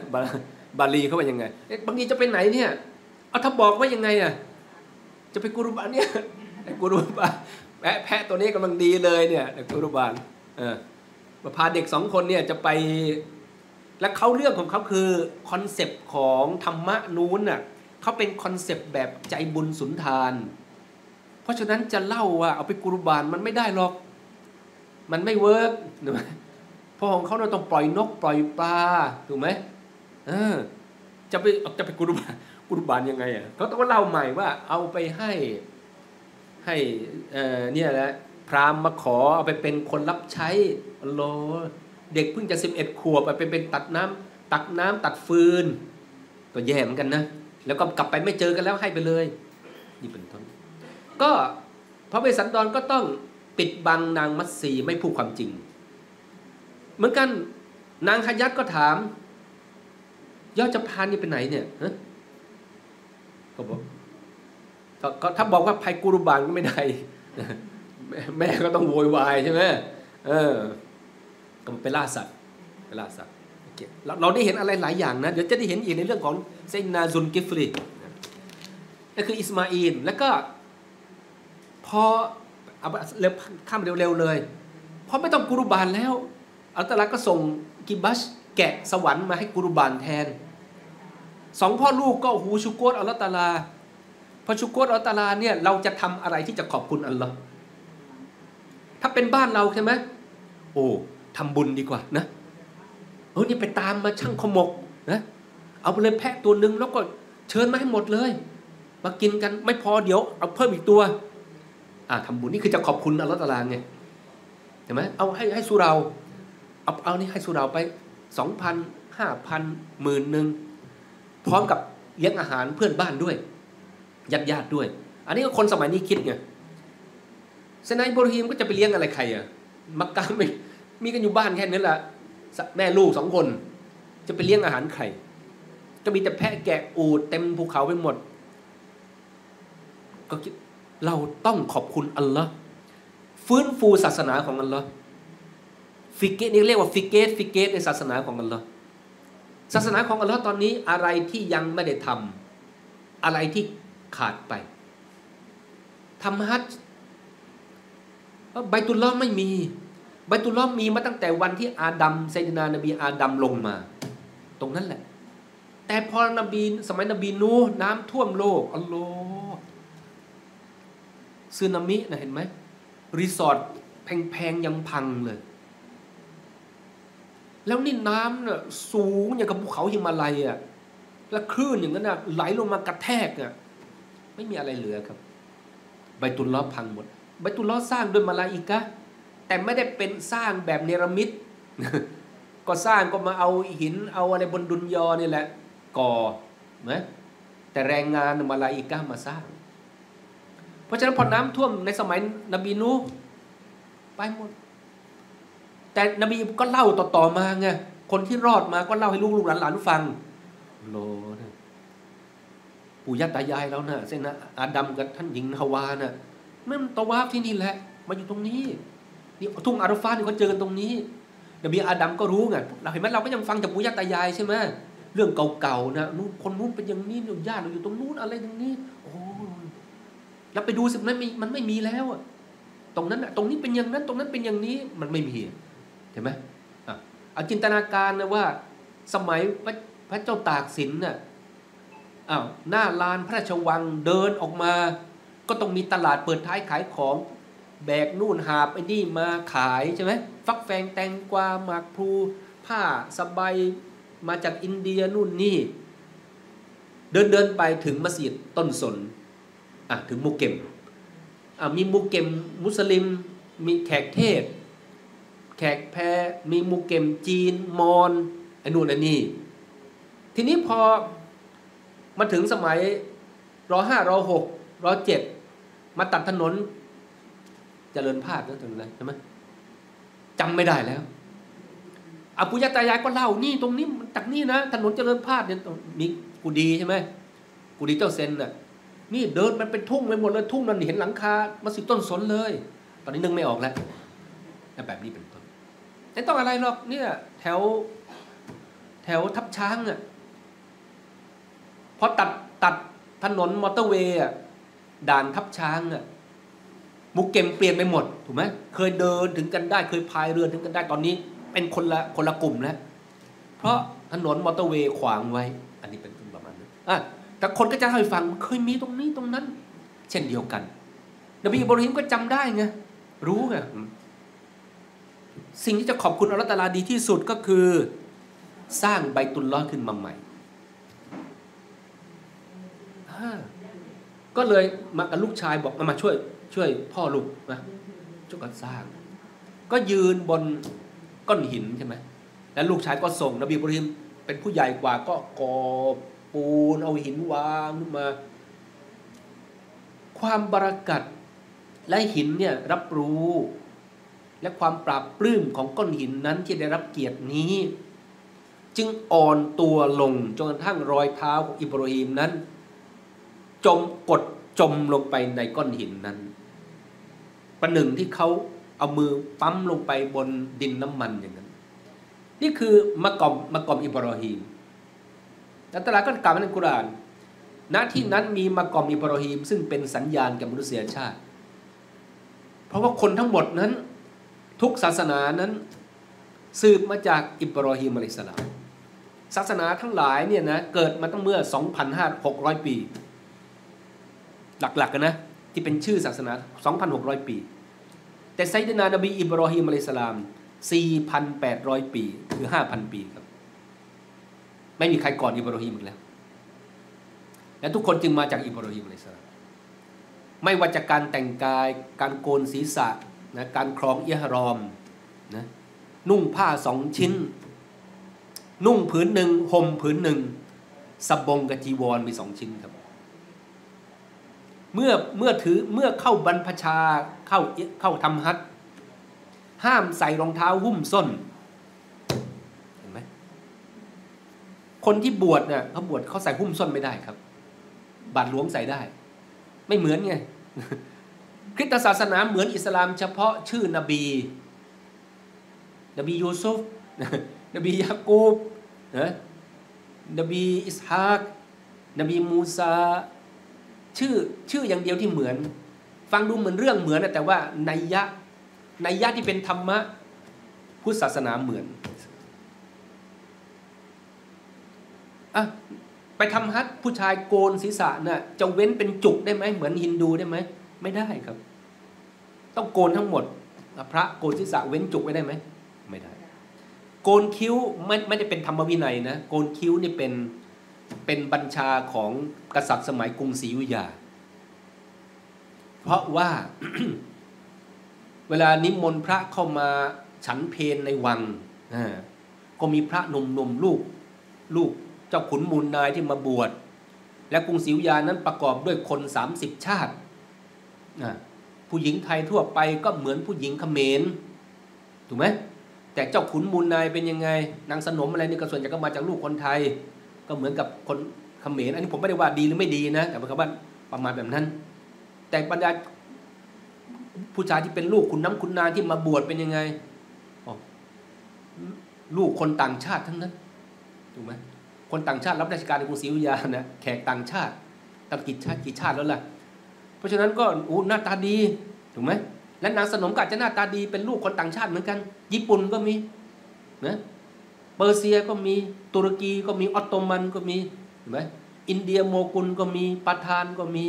บาลีเขาว่ายังไงบังยีจะไปไหนเนี่ยเอาถ้าบอกว่ายังไงอะจะไปกุรุบาลเนี่ยกุรุบาลแพะแพะตัวนี้กำลังดีเลยเนี่ยกุรุบาลเออมาพาเด็กสองคนเนี่ยจะไป และเขาเรื่องของเขาคือ concept ของธรรมะนู้นน่ะเขาเป็น concept แบบใจบุญสุนทาน เพราะฉะนั้นจะเล่าว่าเอาไปกุรุบาลมันไม่ได้หรอก มันไม่ work ถูกไหมเพราะของเขาเราต้องปล่อยนกปล่อยปลาถูกไหมเออ จะไปจะไปกุรุบาลกุรุบาลยังไงอะเขาต้องเล่าใหม่ว่า เอาไปให้ให้เออเนี่ยแหละพราหมณ์มาขอเอาไปเป็นคนรับใช้โลเด็กเพิ่งจะสิบเอ็ดขวบไปเป็นตัดน้ำตักน้ำตัดฟืนก็แย่เหมือนกันนะแล้วก็กลับไปไม่เจอกันแล้วให้ไปเลย นี่เป็นต้นก็พระเวสสันดรก็ต้องปิดบังนางมัตสีไม่พูดความจริง เหมือนกันนางขยัตก็ถามยอดจะพานนี่ไปไหนเนี่ยก็บอกก็ถ้าบอกว่าภัยกุรุบาลก็ไม่ได้แม่ก็ต้องโวยวายใช่ไหมเออก็ไปล่าสัตว์ไปล่าสัตว์เราได้เห็นอะไรหลายอย่างนะ เดี๋ยวจะได้เห็นอีกในเรื่องของเซนนาซุนกิฟรีนั่นคืออิสมาอินแล้วก็พอเอาเร็วข้ามเร็วๆเลยพอไม่ต้องกุรุบาลแล้ว อัลลอฮ์ตะอาลาก็ส่งกิบัชแกะสวรรค์มาให้กุรุบาลแทนสองพ่อลูกก็หูชุโกรอัลลอฮ์ตะอาลาพอชุโกรอัลลอฮ์ตะอาลาเนี่ยเราจะทำอะไรที่จะขอบคุณอัลลอฮ์ถ้าเป็นบ้านเราใช่ไหมโอ้ทำบุญดีกว่านะเออนี่ไปตามมาช่างขมกนะเอาไปเลยแพะตัวหนึ่งแล้วก็เชิญมาให้หมดเลย มากินกันไม่พอเดี๋ยว เอาเพิ่มอีกตัว อ่าทำบุญนี่คือจะขอบคุณอัลลอฮฺตาลาไงเห็นไหมเอาให้ให้สุเรา เอาเอานี่ให้สุราไปสองพันห้าพันหมื่นหนึ่งพร้อมกับเลี้ยงอาหารเพื่อนบ้านด้วยญาติญาติด้วย อันนี้ก็คนสมัยนี้คิดไงเซนายบรฮีมก็จะไปเลี้ยงอะไรใครอะมักกะไม่มีกันอยู่บ้านแค่นี้แหละแม่ลูกสองคน จะไปเลี้ยงอาหารใครก็มีแต่แพะแกะอูดเต็มภูเขาไปหมด ก็คิดเราต้องขอบคุณอัลลอฮ์ฟื้นฟูศาสนาของอัลลอฮ์ ฟิกเกตนี่เรียกว่าฟิกเกตฟิกเกตในศาสนาของอัลลอฮ์ศาสนาของอัลลอฮ์ตอนนี้อะไรที่ยังไม่ได้ทำอะไรที่ขาดไปทำฮัจใบตุลลอไม่มีใบตุลลอมีมาตั้งแต่วันที่อาดัมไซดนานบีอาดัมลงมา ตรงนั้นแหละ แต่พอนบีสมัยนบีนูน้ำท่วมโลกอัลลอฮ์ซึนามินะเห็นไหมรีสอร์ทแพงๆยังพังเลย แล้วนี่น้ำเนี่ยสูงอย่างกับภูเขาหิมาลัยอะแล้วคลื่นอย่างนั้นอะไหลลงมากระแทกอะไม่มีอะไรเหลือครับ ใบตุลล้อพังหมด ใบตุลล้อสร้างด้วยมาลาอิกะแต่ไม่ได้เป็นสร้างแบบเนรมิต ก็สร้างก็มาเอาหินเอาอะไรบนดุนยอนี่แหละ ก่อนะแต่แรงงานมาลาอิกะมาสร้าง เพราะฉะนั้นพอน้ำท่วมในสมัยนบีนู ไปหมด แต่นบีก็เล่าต่อๆมาไงคนที่รอดมาก็เล่าให้ลูกๆหลานๆฟังโลนะปู่ย่าตายายแล้วนะเส้นนะอาดัมกับท่านหญิงฮาวานะ่ะมันตะวาฟที่นี่แหละ มาอยู่ตรงนี้นี่ทุ่งอาราฟานี่เขาเจอกันตรงนี้นบีอาดัมก็รู้ไงเราเห็นไหมเราก็ยังฟังจากปู่ย่าตายายใช่ไหมเรื่องเก่าๆนะนู้นคนนู้นเป็นอย่างนี้ญาติเราอยู่ตรงนู้นอะไรตรงนี้ โอ้เราไปดูสิมันไม่มันไม่มีแล้วอะตรงนั้นอะตรงนี้เป็นอย่างนั้น ตรงนั้นเป็นอย่างนี้มันไม่มี ห็นไหมอะเอาจินตนาการนะว่าสมัยพระเจ้าตากสินน่ะอ้าวหน้าลานพระราชวังเดินออกมา ก็ต้องมีตลาดเปิดท้ายขายของ แบกนู่นหาบไอ้นี่มาขายใช่ไหมฟักแฟงแตงกวาหมากพลูผ้าสบายมาจากอินเดียนู่นนี่ เดินเดินไปถึงมัสยิดต้นสนอะถึงมุกเกมอะมีมุกเกมมุสลิมมีแขกเทศ แขกแพรมีมุกเกมจีนมอนไอ้นู่นไอ้นี่ ทีนี้พอมาถึงสมัยรอห้ารอหกรอเจ็ดมาตัดถนนจริญพาดนะถนนอะไรใช่ไหมจำไม่ได้แล้วอาปุยตายายก็เล่านี่ตรงนี้จากนี่นะถนนเจริญพาดเนี่ยมีกูดีใช่ไหมกูดีเจ้าเซนน่ะนี่เดินมันเป็นทุ่งไปหมดเลยทุ่งนั้นเห็นหลังคามัสยิดต้นสนเลย ตอนนี้นึกไม่ออกแล้วแบบนี้เป็น ไม่ต้องอะไรหรอกเนี่ย แถวแถวทับช้างอะพอตัดตัดถนนมอเตอร์เวย์อะด่านทับช้างอะมุกเกมเปลี่ยนไปหมดถูกไหมเคยเดินถึงกันได้ เคยพายเรือถึงกันได้ตอนนี้ เป็นคนละคนละกลุ่มแล้วเพราะถนนมอเตอร์เวย์ขวางไว้ อันนี้เป็นประมาณนั้นอะแต่คนก็จะให้ฟังเคยมีตรงนี้ตรงนั้น เช่นเดียวกันนบีอิบราฮิมก็จำได้ไงรู้ไง สิ่งที่จะขอบคุณอัลลอฮฺตาลาดีที่สุดก็คือ สร้างใบตุลล้อขึ้นมาใหม่ ก็เลยมากับลูกชายบอกมามาช่วย ช่วยพ่อลูกนะช่วยกันสร้าง ก็ยืนบนก้อนหินใช่ไหมแล้วลูกชายก็ส่งนบีบราฮิมเป็นผู้ใหญ่กว่าก็ก่อปูนเอาหินวางขึ้นมา ความบรากัดและหินเนี่ยรับรู้ และความปราบปลื้มของก้อนหินนั้นที่ได้รับเกียรตินี้ จึงอ่อนตัวลงจนกระทั่งรอยเท้าของอิบราฮิมนั้น จมกดจมลงไปในก้อนหินนั้น ประหนึ่งที่เขาเอามือปั๊มลงไปบนดินน้ำมันอย่างนั้น นี่คือมะกอมมะกอมอิบราฮิมอัตลาก็กล่าวในกุรานณที่นั้นมีมากอมอิบราฮิมซึ่งเป็นสัญญาณกับมนุษยชาติ เพราะว่าคนทั้งหมดนั้น ทุกศาสนานั้นสืบมาจากอิบราฮิมอะลัยสลามศาสนาทั้งหลายเนี่ยนะเกิดมาตั้งเมื่อ2,500 ปี หลักๆกันนะ ที่เป็นชื่อศาสนา 2,600 ปี แต่ไซดนานบีอิบราฮิมอะลัยสลาม 4,800 ปีคือ 5,000 ปีครับ ไม่มีใครก่อนอิบราฮิมอีกแล้ว และทุกคนจึงมาจากอิบราฮิมเลยสลามไม่ว่าจากการแต่งกายการโกนศีรษะ นะการครองเอียฮรอมนะนุ่งผ้าสองชิ้น นุ่งผืนหนึ่งห่มผืนหนึ่งสบงกับจีวรมีสองชิ้นครับ เมื่อเมื่อถือเมื่อเข้าบรรพชาเข้าเข้าทำฮัทห้ามใส่รองเท้าหุ้มส้นคนที่บวชเนี่ยเขาบวชเขาใส่หุ้มส้นไม่ได้ครับ บาทหลวงใส่ได้ ไม่เหมือนไง คริสตศาสนาเหมือนอิสลามเฉพาะชื่อนบี นบียูซุฟ นบียากูบนะนบีอิสฮากนบีมูซา ชื่อชื่ออย่างเดียวที่เหมือน ฟังดูเหมือนเรื่องเหมือนแต่ว่านัยยะนัยยะที่เป็นธรรมะพุทธศาสนาเหมือนอะไปทำฮัทผู้ชายโกนศีรษะนะ่ะจะเว้นเป็นจุกได้ไหมเหมือนฮินดูได้ไหมไม่ได้ครับ ต้องโกนทั้งหมด พระโกนศีรษะเว้นจุกไว้ได้ไหมไม่ได้ โกนคิ้วไม่ไม่ได้เป็นธรรมวินัยนะ โกนคิ้วนี่เป็นเป็นบัญชาของกษัตริย์สมัยกรุงศรีอยุธยา เพราะว่าเวลานิมนต์พระเข้ามาฉันเพนในวังก็มีพระหนุ่มๆลูก ลูกเจ้าขุนมูลนายที่มาบวช และกรุงศรีวิยานั้นประกอบด้วยคนสามสิบชาติ ผู้หญิงไทยทั่วไปก็เหมือนผู้หญิงเขมรถูกไหมแต่เจ้าขุนมูลนายเป็นยังไง นางสนมอะไรนี่ก็ส่วนใหญ่ก็มาจากลูกคนไทย ก็เหมือนกับคนเขมรอันนี้ผมไม่ได้ว่าดีหรือไม่ดีนะแต่เป็นคำว่าประมาณแบบนั้น แต่บรรดาผู้ชายที่เป็นลูกคุณน้ำคุณนาที่มาบวชเป็นยังไงลูกคนต่างชาติทั้งนั้นถูกไหมคนต่างชาติรับราชการในกรุงศรีอยุธยานี่ยแขกต่างชาติตั้งกี่ชาติกี่ชาติแล้วล่ะ เพราะฉะนั้นก็อู้หน้าตาดีถูกไหมและนางสนมก็จะหน้าตาดีเป็นลูกคนต่างชาติเหมือนกัน ญี่ปุ่นก็มีนะเปอร์เซียก็มีตุรกีก็มีออตโตมันก็มีเห็นไหมอินเดียโมกุลก็มีปาทานก็มี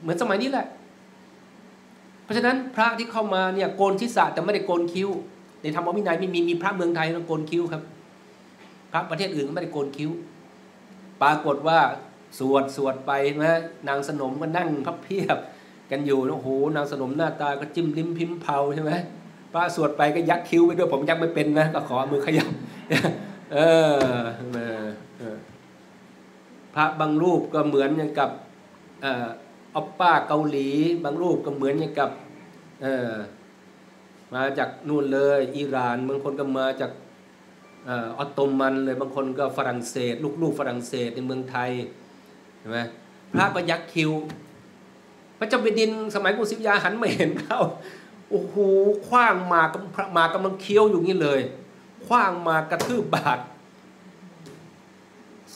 เหมือนสมัยนี้แหละ เพราะฉะนั้นพระที่เข้ามาเนี่ยโกนทิศแต่ไม่ได้โกนคิ้ว ในธรรมวินัยไม่มีมีพระเมืองไทยต้องโกนคิ้วครับ พระประเทศอื่นก็ไม่ได้โกนคิ้ว ปรากฏว่า สวดสวดไปนะนางสนมก็นั่งพับเพียบกันอยู่โอ้โหนางสนมหน้าตาก็จิ้มลิ้มพิมพ์เผาใช่ไหมพระสวดไปก็ยักคิ้วไปด้วยผมยักไม่เป็นนะก็ขอมือขยับเออพระบางรูปก็เหมือนอย่างกับออปป้าเกาหลี บางรูปก็เหมือนอย่างกับมาจากนู่นเลยอิหร่านบางคนก็มาจากออตโตมันเลยบางคนก็ฝรั่งเศส ลูกๆฝรั่งเศสในเมืองไทย ใช่ไหมพระก็ยักคิ้วพระเจ้าแผ่นดินสมัยกรุงศรีอยุธยาหันมาเห็นเขาโอ้โหคว้างหมากพระหมากกำลังเคี้ยวอยู่งี้เลยคว้างหมากกระทืบบาท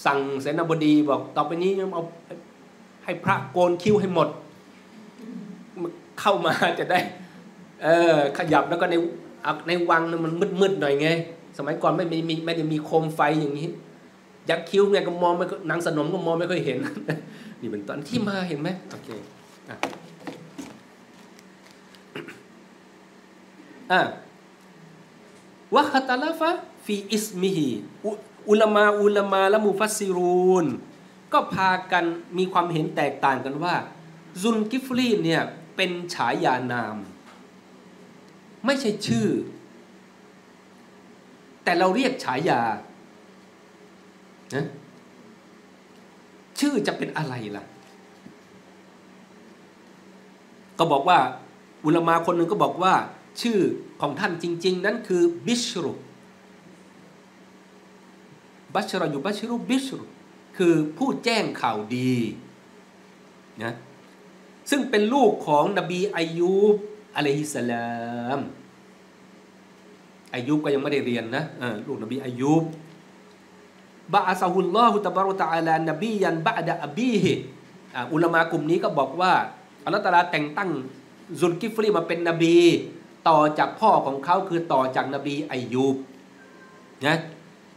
สั่งเสนาบดีบอกต่อไปนี้เอาให้พระโกนคิ้วให้หมด เข้ามาจะได้ เออขยับแล้วก็ในในวังมันมืดๆหน่อยไง สมัยก่อนไม่มีไม่ได้มีโคมไฟอย่างนี้ ยักคิ้วไงก็มองไม่นางสนมก็มองไม่ค่อยเห็น นี่เป็นตอนที่มาเห็นไหมโอเคอะวะคตาลฟะฟีอิสมิฮีอุลามาอุลามาและมูฟัสซิรูน ก็พากันมีความเห็นแตกต่างกันว่า ซุนกิฟลีเนี่ย เป็นฉายานาม ไม่ใช่ชื่อ แต่เราเรียกฉายา นะชื่อจะเป็นอะไรล่ะ ก็บอกว่า อุลมาคนหนึ่งก็บอกว่า ชื่อของท่านจริง ๆ นั้นคือบิชรุบัชรอยู่บัชรุบิชรุคือผู้แจ้งข่าวดีนะซึ่งเป็นลูกของนบีอายุบอะลัยฮิสลามอายุบก็ยังไม่ได้เรียนนะลูกนบีอายุบ บะอัสฮุลลอฮุตบารุตะอาลานบียันบะดะอบีฮิอุลามากลุ่มนี้ก็บอกว่าอัลลอฮฺตาลาแต่งตั้งซุลกิฟรีมาเป็นนบี ต่อจากพ่อของเขาคือต่อจากนบีอายุบนะ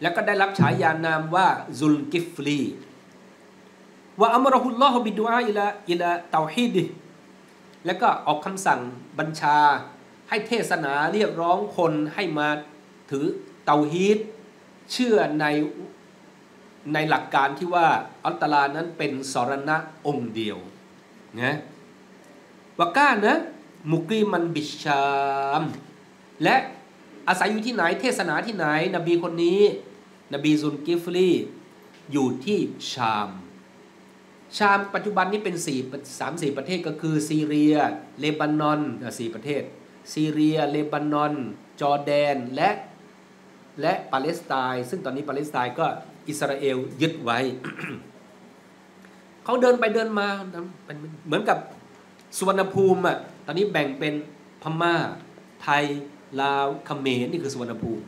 แล้วก็ได้รับฉายานามว่าซุลกิฟลีว่าอัมรหุลลอฮฺบิดุอาอิละอิละเตาฮีดิแล้วก็ออกคำสั่งบัญชาให้เทศนาเรียกร้องคนให้มาถือเตาฮีดเชื่อใน ในหลักการที่ว่าอัลตลานั้นเป็นสรณะองค์เดียวนะวาก้านะมุกีมันบิชามและอาศัยอยู่ที่ไหนเทศนาที่ไหน นบีคนนี้ นบีซุนกิฟลีอยู่ที่ชาม ชามปัจจุบันนี้เป็นสี่สามสี่ประเทศก็คือซีเรีย เลบานอนสี่ประเทศ ซีเรีย เลบานอน จอร์แดนและและปาเลสไตน์ซึ่งตอนนี้ปาเลสไตน์ก็ อิสราเอลยึดไว้ เขาเดินไปเดินมาเหมือนกับสุวรรณภูมิอะตอนนี้แบ่งเป็นพม่า ไทยลาวเขมรนี่คือสุวรรณภูมิ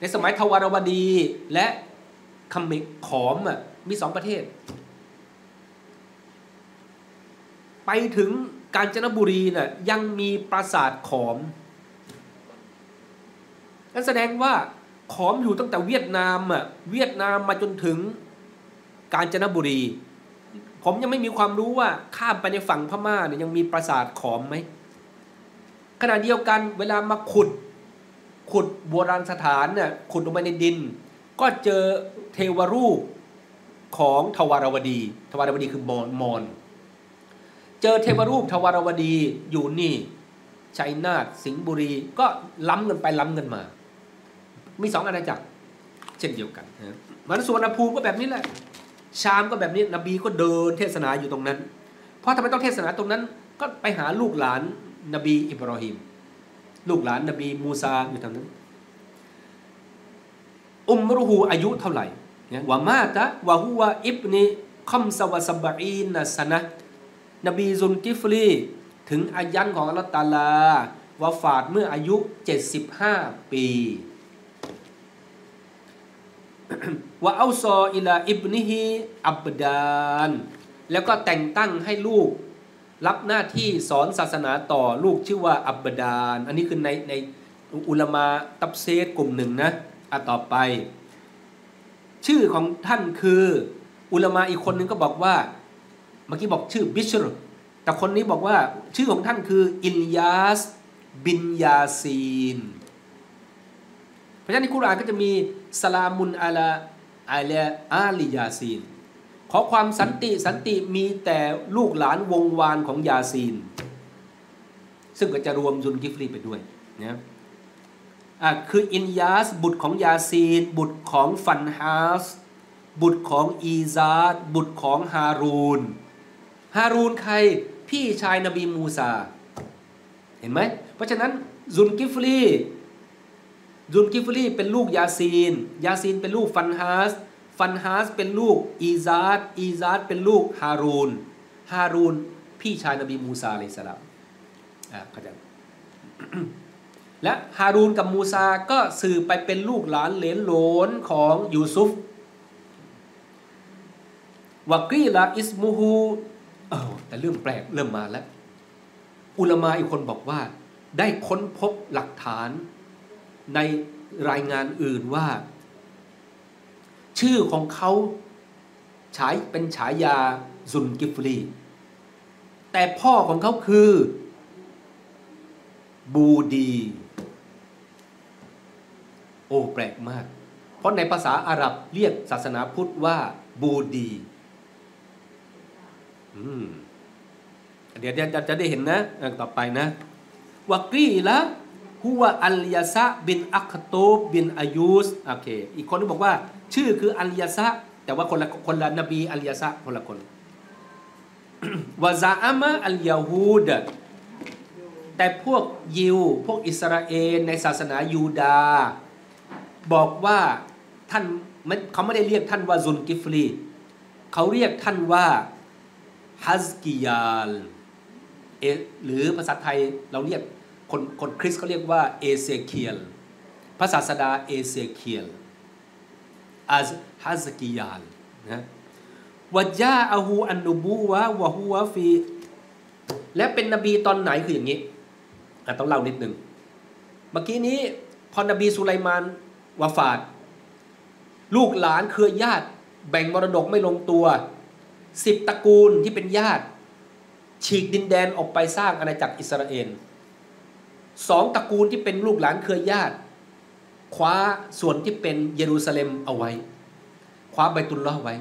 ในสมัยทวารวดีและเขมรขอมอะมีสองประเทศ ไปถึงกาญจนบุรีน่ะยังมีปราสาทขอมนั่นแสดงว่า ขอมอยู่ตั้งแต่เวียดนามอะเวียดนามมาจนถึงกาญจนบุรี ผมยังไม่มีความรู้ว่าข้ามไปในฝั่งพม่าเนี่ยยังมีปราสาทขอมไหมขณะเดียวกันเวลามาขุดขุดโบราณสถานเนี่ยขุดลงไปในดิน ก็เจอเทวรูปของทวารวดี ทวารวดีคือมอนมอน เจอเทวรูปทวารวดีอยู่นี่ชัยนาทสิงห์บุรีก็ล้ำกันไปล้ำกันมา มีสองอาณาจักร เช่นเดียวกันมันสวรรณภูมิก็แบบนี้แหละ ชามก็แบบนี้นบีก็เดินเทศนาอยู่ตรงนั้น เพราะทำไมต้องเทศนาตรงนั้น ก็ไปหาลูกหลานนบีอิบรอฮิมลูกหลานนบีมูซาอยู่ตรงนั้น อุมรุฮูอายุเท่าไหร่เนี่ยว่ามาตะว่าฮุวาอิบนีคอมสวะสบอีนสนะนบีซุนกิฟลีถึงอายันของอัลลอฮฺตาลาวาฟาดเมื่ออายุ 75 ปี ว่าเอาซออิลาอิบนิฮิอับดาน แล้วก็แต่งตั้งให้ลูกรับหน้าที่สอนศาสนาต่อลูกชื่อว่าอับบดาน อันนี้คือในในอุลามาตับเซตกลุ่มหนึ่งนะอะต่อไป ชื่อของท่านคืออุลามาอีกคนนึงก็บอกว่า เมื่อกี้บอกชื่อบิชรแต่คนนี้บอกว่าชื่อของท่านคืออินยาสบินยาซีน เพราะฉะนั้นในคุรานก็จะมี سلام على على آل ياسين ขอความสันติสันติมีแด่ลูกหลานวงศ์วานของยาซีน ซึ่งก็จะรวมซุนกิฟรีไปด้วยนะอะคืออินยาส บุตรของยาซีน บุตรของฟันฮาส บุตรของอีซาดบุตรของฮารูนฮารูนใครพี่ชายนบีมูซา เห็นไหม เพราะฉะนั้นซุนกิฟรี ซุนกิฟลีเป็นลูกยาซีน ยาซีนเป็นลูกฟันฮาส ฟันฮาสเป็นลูกอีซาดอีซาดเป็นลูกฮารูน ฮารูนพี่ชายนบีมูซาعليه السلامอ่าเข้าใจและฮารูนกับมูซาก็สืบไปเป็นลูกหลานเหลนโหลนของยูซุฟวากีลาอิสมูฮูเออแต่เรื่องแปลกเริ่มมาแล้ว อุลามาอีกคนบอกว่า ได้ค้นพบหลักฐาน ในรายงานอื่นว่า ชื่อของเขาฉายเป็นฉายาซุนกิฟลี แต่พ่อของเขาคือ บูดี โอ้แปลกมาก เพราะในภาษาอาหรับเรียกศาสนาพุทธว่า บูดีอืมเดี๋ยวจะจะได้เห็นนะต่อไปนะวากีละ ฮุวอัลยาซะบินอัคโตบบินอายุสโอเคอีกคนนึงบอกว่า ชื่อคืออัลยาซะแต่ว่าคนละคนละนบีอัลยาซะคนละคนوزعم اليهودแต่พวกยิว พวกอิสราเอลในศาสนายูดา บอกว่าท่านเขาไม่ได้เรียกท่านว่าซุนกิฟลีเขาเรียกท่านว่าฮัสกิยาลหรือภาษาไทยเราเรียก คนคนคริสต์เขาเรียกว่าเอเซเคียลภาษาสดาเอเซเคียลอัซฮัสกิยาลนะวะจาอาหูอันนูบูวะวะฮูวะฟี และเป็นนบีตอนไหนคืออย่างนี้ต้องเล่านิดหนึ่งเมื่อกี้นี้พอนบีสุไลมานวาฟาด ลูกหลานเครือญาติแบ่งมรดกไม่ลงตัวสิบตระกูลที่เป็นญาติ ฉีกดินแดนออกไปสร้างอาณาจักรอิสราเอล สองตระกูลที่เป็นลูกหลานเครือญาติ คว้าส่วนที่เป็นเยรูซาเล็มเอาไว้ คว้าไบตุลลอฮ์ไว้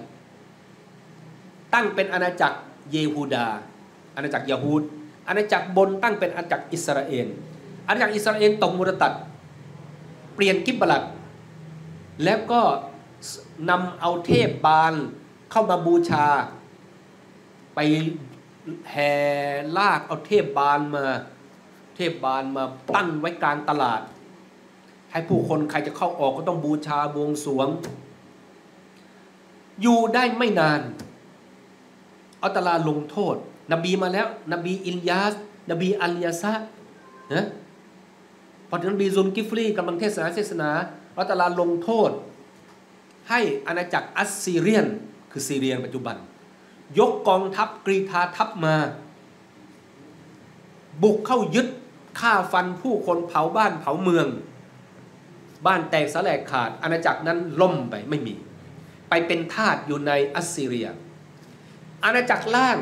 ตั้งเป็นอาณาจักรเยฮูดา อาณาจักรยาฮูดอาณาจักรบนตั้งเป็นอาณาจักรอิสราเอลอาณาจักรอิสราเอลตกมุรตัด เปลี่ยนกิบบลัด แล้วก็นำเอาเทพบาลเข้ามาบูชา ไปแห่ลากเอาเทพบาลมา เทพบาลมาตั้งไว้กลางตลาด ให้ผู้คนใครจะเข้าออกก็ต้องบูชาบวงสรวง อยู่ได้ไม่นานอัลลอฮ์ตะอาลาลงโทษ นบีมาแล้ว นบีอิลยาส นบีอัลยาซะนะพอนบีซุนกิฟรีกำลังเทศนาเทศนาอัลลอฮ์ตะอาลาลงโทษ ให้อาณาจักรอัสซีเรียน คือซีเรียปัจจุบัน ยกกองทัพกรีธาทัพมา บุกเข้ายึด ฆ่าฟันผู้คนเผาบ้านเผาเมือง บ้านแตกสลายขาดอาณาจักรนั้นล่มไปไม่มี ไปเป็นทาสอยู่ในอัสซีเรีย อาณาจักรล่าง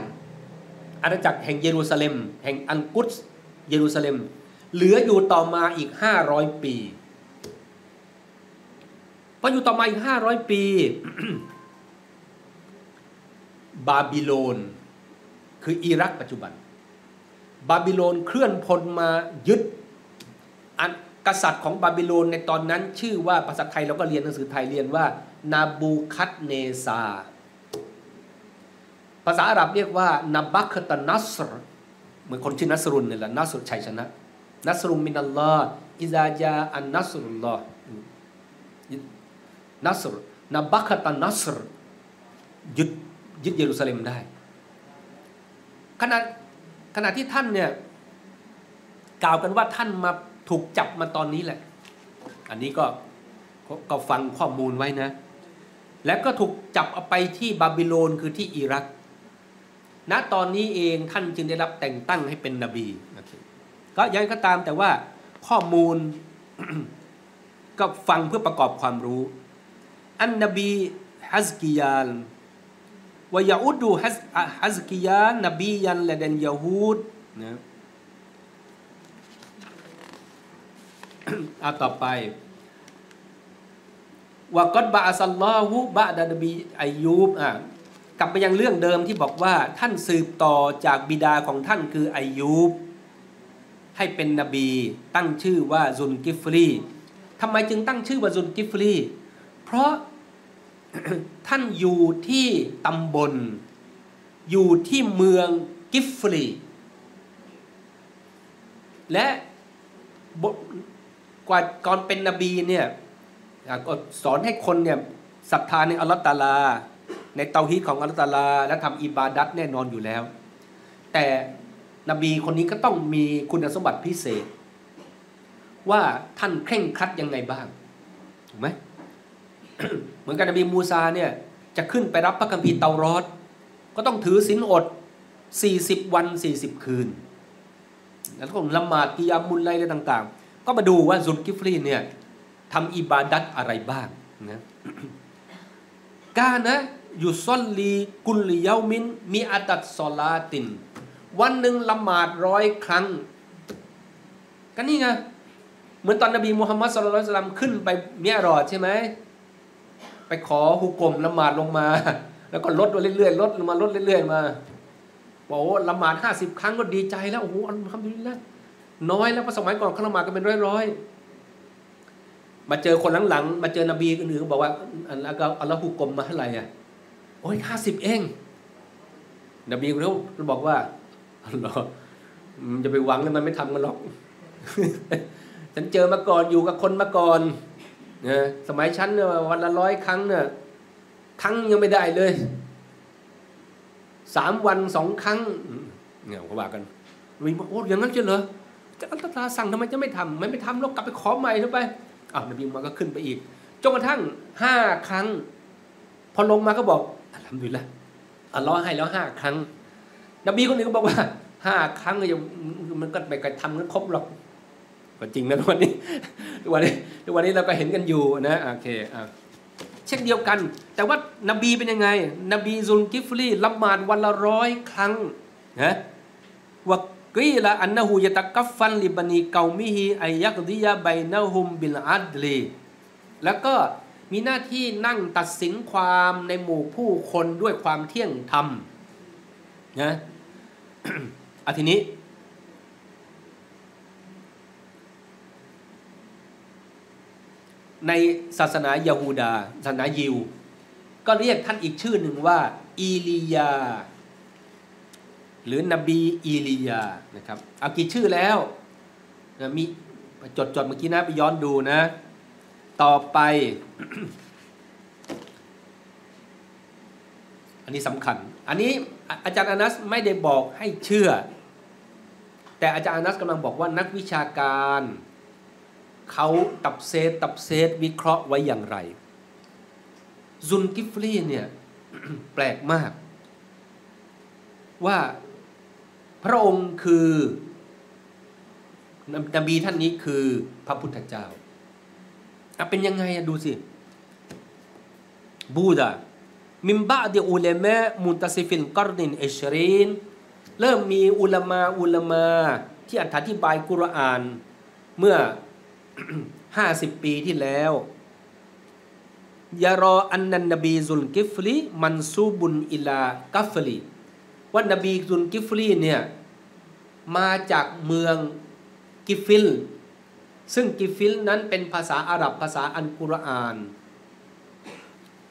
อาณาจักรแห่งเยรูซาเล็ม แห่งอังกุสเยรูซาเล็ม เหลืออยู่ต่อมาอีก 500 ปีพออยู่ต่อมาอีก 500 ปี บาบิโลน คืออิรักปัจจุบัน บาบิโลนเคลื่อนพลมายึดอันกษัตริย์ของบาบิโลนในตอนนั้น ชื่อว่าภาษาไทยเราก็เรียนหนังสือไทยเรียนว่า นาบูคัตเนซา ภาษาอาหรับเรียกว่านาบัคตนัสรเหมือนคนชื่อنصرٌ นี่แหละ نصر ชัยชนะ นัสรุมินัลลอฮ์อิซาจาอันนัสรุลลอฮ์นัสรนาบัคตนัสรยึดยึดเยรูซาเล็มได้ขณะ ขณะที่ท่านเนี่ยกล่าวกันว่าท่านมาถูกจับมาตอนนี้แหละ อันนี้ก็ก็ฟังข้อมูลไว้นะ แล้วก็ถูกจับเอาไปที่บาบิโลนคือที่อิรัก ณตอนนี้เองท่านจึงได้รับแต่งตั้งให้เป็นนบี ก็ยังก็ตามแต่ว่าข้อมูลก็ฟังเพื่อประกอบความรู้ อันนบีฮัสกิยาล วายาอุดูฮัสกิยานนบียันและเดนยาฮูดนะเอาต่อไปวากอดบาอัสลลอฮุบะดานบีอายูบอะกลับไปยังเรื่องเดิมที่บอกว่าท่านสืบต่อจากบิดาของท่านคืออายูบให้เป็นนบีตั้งชื่อว่าซุนกิฟรีทำไมจึงตั้งชื่อว่าซุนกิฟรี เพราะ ท่านอยู่ที่ตำบล อยู่ที่เมืองกิฟฟรี และกว่าก่อนเป็นนบีเนี่ยสอนให้คนเนี่ยศรัทธาในอัลลอฮฺตาลา ในเตาฮีดของอัลลอฮฺตาลา และทำอิบาดัตแน่นอนอยู่แล้ว แต่นบีคนนี้ก็ต้องมีคุณสมบัติพิเศษ ว่าท่านเคร่งครัดยังไงบ้างถูกไหม เหมือนกันนบีมูซาเนี่ยจะขึ้นไปรับพระคัมภีร์เตารอดก็ต้องถือศีลอด 40 วัน 40 คืน แล้วก็ละหมาดกิยามุลไลอะไรต่างๆ ก็มาดูว่าซุลกิฟรีเนี่ยทำอิบาดัตอะไรบ้างนะกานะอยู่ซอลลีกุลเยามินมีอาดัตซอลาติน วันหนึ่งละหมาดร้อยครั้ง ก็นี่ไงเหมือนตอนนบีมุฮัมมัดสุลลัลสลัมขึ้นไปเมียรอดใช่ไหม ไปขอฮุกกลมละหมาดลงมา แล้วก็ลดมาเรื่อยๆลดลงมาลดเรื่อยๆมาบอกโอ้ละหมาดห้าสิบครั้งก็ดีใจแล้วโอ้โหอัลฮัมดุลิลละน้อยแล้วเพราะสมัยก่อนเขาละหมาดกันเป็นร้อยๆมาเจอคนหลังๆมาเจอนบีอื่นๆบอกว่าอัลลอฮ์อัลลอฮ์ฮุกกลมมาเท่าไหร่อะโอ้ยห้าสิบเองนบีเขาบอกว่าอัลลอฮ์จะไปหวังแล้วมันไม่ทำกันหรอกฉันเจอมาก่อนอยู่กับคนมาก่อน นะสมัยฉันเนี่ยวันละร้อยครั้งเนี่ยครั้งยังไม่ได้เลยสามวันสองครั้งเนี่ยเขาว่ากันมีบอกโอ้อย่างนั้นเชียวเหรอจะอัลตาสั่งทำไมจะไม่ทำไม่ไม่ทำเรากลับไปขอใหม่ทำไปอ้าวนบีมาก็ขึ้นไปอีกจนกระทั่งห้าครั้ง พอลงมาก็บอกอัลฮัมดุลิลละอัลลอฮ์ให้แล้วห้าครั้ง นบีคนนี้ก็บอกว่าห้าครั้งก็ยังมันก็ไม่กระทำกันครบหรอก ก็จริงนะทุกวันนี้ทุกวันนี้ทุกวันนี้เราก็เห็นกันอยู่นะโอเคอะเช่นเดียวกัน แต่ว่านบีเป็นยังไง นบีซุลกิฟลีละหมาดวันละร้อยครั้งนะวกีละอันนะฮูยะตะกัฟฟันลิบันีเกามิฮีอายักดิยาไบนะฮุมบิลอัดลีแล้วก็มีหน้าที่นั่งตัดสินความในหมู่ผู้คนด้วยความเที่ยงธรรมนะอาทีนี้ ในศาสนายาฮูดา ศาสนายิว ก็เรียกท่านอีกชื่อหนึ่งว่าอีลียา หรือนบีอีลียานะครับเอากี่ชื่อแล้วนะมีจดจดเมื่อกี้นะไปย้อนดูนะ ต่อไป อันนี้สำคัญ อันนี้อาจารย์อนัสไม่ได้บอกให้เชื่อ แต่อาจารย์อนัสกำลังบอกว่านักวิชาการ เขาตับเซตตับเซตวิเคราะห์ไว้อย่างไร ซุนกิฟลีเนี่ยแปลกมาก ว่าพระองค์คือนบีท่านนี้คือพระพุทธเจ้าเป็นยังไงดูสิبوذا من بعض علماء منتصف القرن العشرين เริ่มมีอุลามาอุลามาที่อธิบายกุรอาน เมื่อ ห้าสิบปีที่แล้วيرى أن النبي ذو الكفل منسوب إلى كفل ว่านบีซุลกิฟลีเนี่ย มาจากเมืองกิฟิล ซึ่งกิฟิลนั้นเป็นภาษาอาหรับภาษาอันกุรอาน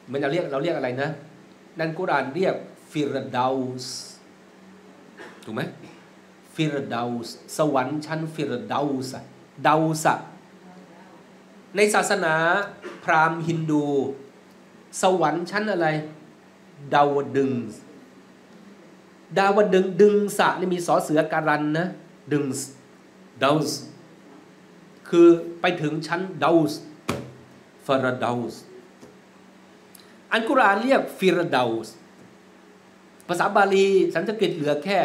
มันเราเรียกเราเรียกอะไรนะ นันกุรอานเรียกฟิรดาวส์ถูกไหมฟิรดาวส์สวรรค์ชั้นฟิรดาวส์ดาวส์ ในศาสนาพราหมณ์ฮินดู สวรรค์ชั้นอะไร ดาวดึงส์ ดาวดึงดึงสะนี่มีสอเสือการันนะ ดึงดาวส์คือไปถึงชั้นดาวส์ฟาราดาวส์อันกุรอานเรียกฟิรดาวส์ภาษาบาลีสันสกฤตเหลือแค่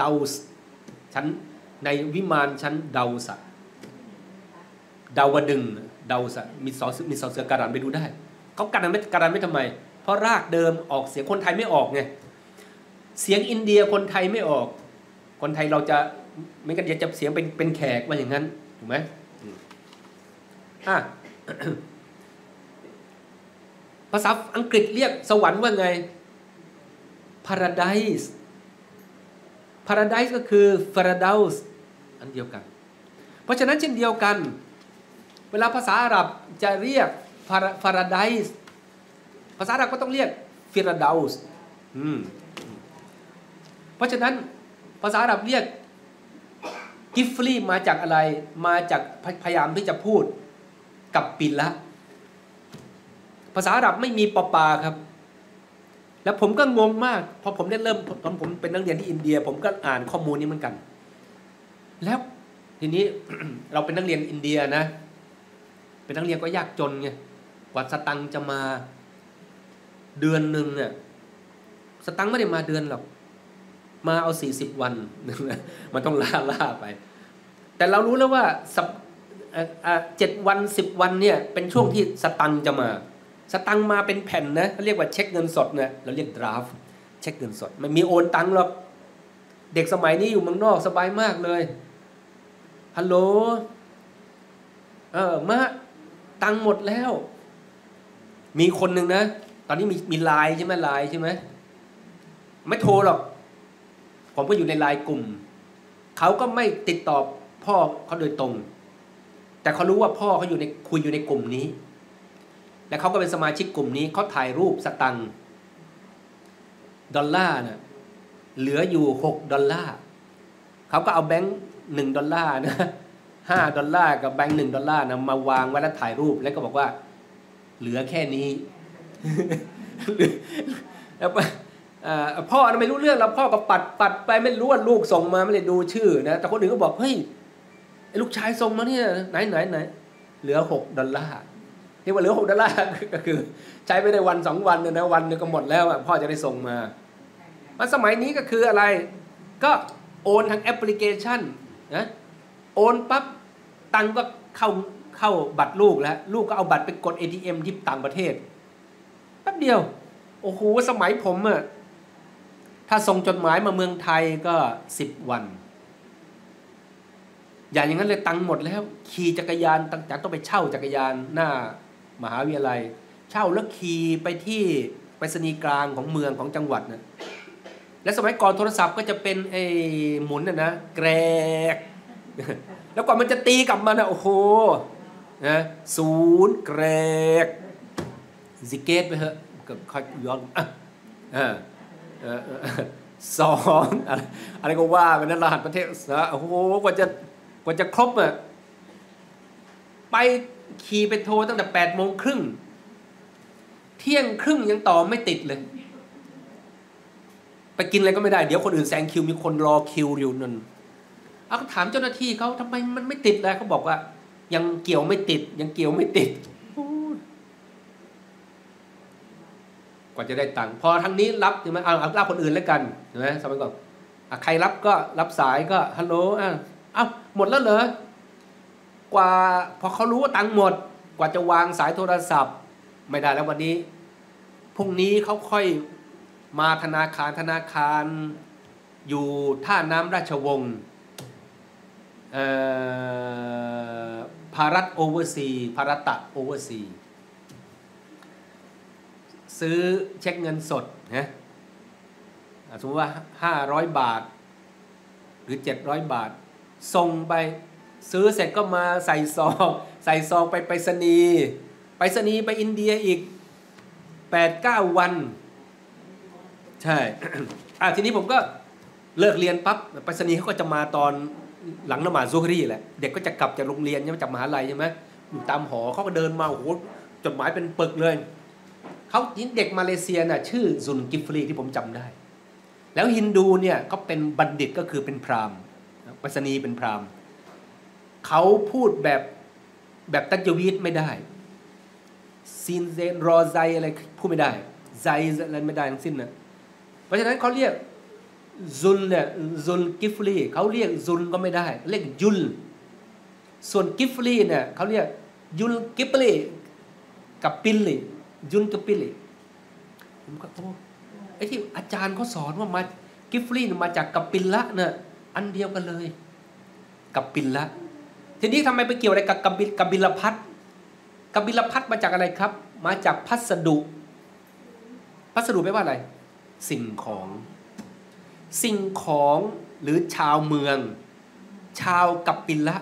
ดาวส์ชั้นในวิมานชั้นดาวสะดาวดึง เดาสะมีสอมีสอเสือการันไปดูได้เขาการันไม่การันไม่ทำไม เพราะรากเดิมออกเสียงคนไทยไม่ออกไงเสียงอินเดียคนไทยไม่ออก คนไทยเราจะไม่กันจะเสียงเป็นเป็นแขกว่าอย่างนั้นถูกไหมอะภาษาอังกฤษเรียกสวรรค์ว่าไง paradise paradise ก็คือ f a r a d a u s อันเดียวกัน เพราะฉะนั้นเช่นเดียวกัน เวลาภาษาอาหรับจะเรียก paradise ภาษาอาหรับก็ต้องเรียก f i r a d a u s เพราะฉะนั้นภาษาอาหรับเรียกกิฟลีมาจากอะไรมาจากพยายามที่จะพูดกับปิละภาษาอาหรับไม่มีปอปาครับ แล้วผมก็งงมากพอผมได้เริ่มตอนผมเป็นนักเรียนที่อินเดีย ผมก็อ่านข้อมูลนี้เหมือนกัน แล้วทีนี้เราเป็นนักเรียนอินเดียนะ เป็นนักเรียนก็ยากจนไงกว่าสตังจะมาเดือนหนึ่งเนี่ยสตังไม่ได้มาเดือนหรอก มาเอาสี่สิบวัน มันต้องล่าล่าไป แต่เรารู้แล้วว่าสัปเจ็ดวันสิบวันเนี่ย เป็นช่วงที่สตังจะมา สตังมาเป็นแผ่นนะเขาเรียกว่าเช็คเงินสดเนี่ยเราเรียกดราฟเช็คเงินสดไม่มีโอนตังหรอก เด็กสมัยนี้อยู่เมืองนอกสบายมากเลยฮัลโหลเออมา ตังค์หมดแล้ว มีคนหนึ่งนะ ตอนนี้มีมีไลน์ใช่ไหมไลน์ใช่ไหมไม่โทรหรอก ผมก็อยู่ในไลน์กลุ่ม เขาก็ไม่ติดต่อพ่อเขาโดยตรง แต่เขารู้ว่าพ่อเขาอยู่ในคุยอยู่ในกลุ่มนี้ และเขาก็เป็นสมาชิกกลุ่มนี้เขาถ่ายรูปสตังค์ดอลลาร์น่ะเหลืออยู่หกดอลลาร์เขาก็เอาแบงค์หนึ่งดอลลาร์นะ ห้าดอลลาร์กับแบงค์หนึ่งดอลลาร์นะมาวางไว้แล้วถ่ายรูปแล้วก็บอกว่า เหลือแค่นี้แล้วพ่อไม่รู้เรื่องแล้วพ่อก็ปัดปัดไปไม่รู้ว่าลูกส่งมาไม่ได้ดูชื่อนะแต่คนอื่นก็บอกเฮ้ยไอ้ลูกชายส่งมาเนี่ยไหนไหนไหนเหลือหกดอลลาร์ที่ว่าเหลือหกดอลลาร์ก็คือ ใช้ไม่ได้วันสองวันเนี่ยนะวันนึงก็หมดแล้วพ่อจะได้ส่งมามันสมัยนี้ก็คืออะไร ก็โอนทางแอปพลิเคชันนะ โอนปั๊บตังก็เข้าเข้าบัตรลูกแล้วลูกก็เอาบัตรไปกด ATM ที่ต่างประเทศแป๊บเดียว โอ้โหสมัยผมอะถ้าส่งจดหมายมาเมืองไทยก็สิบวัน อย่างอย่างนั้นเลยตังหมดแล้ว ขี่จักรยานตั้งจากต้องไปเช่าจักรยานหน้ามหาวิทยาลัย เช่าแล้วขี่ไปที่ไปรษณีย์กลางของเมืองของจังหวัดนะและสมัยก่อนโทรศัพท์ก็จะเป็นไอ้หมุนนะนะแกรก แล้วกว่ามันจะตีกลับมานะโอ้โหนะศูนย์แกรกซิเกตไปเถอะก็ค่อยย้อนอะอ่าเออสองอะไรอะไรก็ว่าไปนั้นรหัสประเทศนะโอ้โหกว่าจะกว่าจะครบอะไปขี่ไปโทรตั้งแต่แปดโมงครึ่งเที่ยงครึ่งยังต่อไม่ติดเลย ไปกินอะไรก็ไม่ได้ เดี๋ยวคนอื่นแซงคิวมีคนรอคิวอยู่นั่น เอาถามเจ้าหน้าที่เขาทำไมมันไม่ติดเลยเขาบอกว่า ยังเกี่ยวไม่ติด ยังเกี่ยวไม่ติดกว่าจะได้ตังค์พอทางนี้รับใช่ไหมเอาเอารับคนอื่นแล้วกันใช่ไหมสมัยก่อนใครรับก็รับสายก็ฮัลโหลอ้าวหมดแล้วเหรอกว่าพอเขารู้ว่าตังค์หมด กว่าจะวางสายโทรศัพท์ ไม่ได้แล้ววันนี้พรุ่งนี้เขาค่อยมาธนาคารธนาคาร อยู่ท่าน้ำราชวงศ์ เอ่อพารัตโอเวอร์ซีพารัตะโอเวอร์ซีซื้อเช็คเงินสดนะสมมติว่าห้าร้อยบาท หรือเจ็ดร้อยบาท ส่งไป ซื้อเสร็จก็มาใส่ซอง ใส่ซองไปไปรษณีย์ไปรษณีย์ไปอินเดียอีกแปดเก้าวัน ใช่ ทีนี้ผมก็เลิกเรียนปั๊บไปรษณีย์เขาก็จะมาตอน หลังละหมาดซุฮรีแหละเด็กก็จะกลับจากโรงเรียนใช่ไหมจากมหาลัยใช่ไหมอยู่ตามหอเขาก็เดินมาโอ้โหจดหมายเป็นปึกเลยเขาเด็กมาเลเซียน่ะชื่อซุนกิฟรีที่ผมจำได้ แล้วฮินดูเนี่ยเขาเป็นบัณฑิตก็คือเป็นพราหมณ์ปรษณีเป็นพราหมณ์เขาพูดแบบแบบตัจวีตไม่ได้ซีนเซนรอไซอะไรพูดไม่ได้ไซอะไรไม่ได้ทั้งสิ้นนะเพราะฉะนั้นเขาเรียก ซุลเนี่ยซุลกิฟลีเขาเรียกซุลก็ไม่ได้ เรียกยุล ส่วนกิฟลีเนี่ยเขาเรียกยุลกิฟลีกับปิลลียุลกับปิลลีผมก็โอ้ไอ้ที่อาจารย์เขาสอนว่ามากิฟลีมาจากกับปิลละเนี่ยอันเดียวกันเลย กับปิลละทีนี้ทำไมไปเกี่ยวอะไรกับกบิกบิลพัสดุ์กบิลพัสดุ์มาจากอะไรครับ มาจากพัสดุ พัสดุแปลว่าอะไร สิ่งของ สิ่งของหรือชาวเมือง ชาวกับปิละ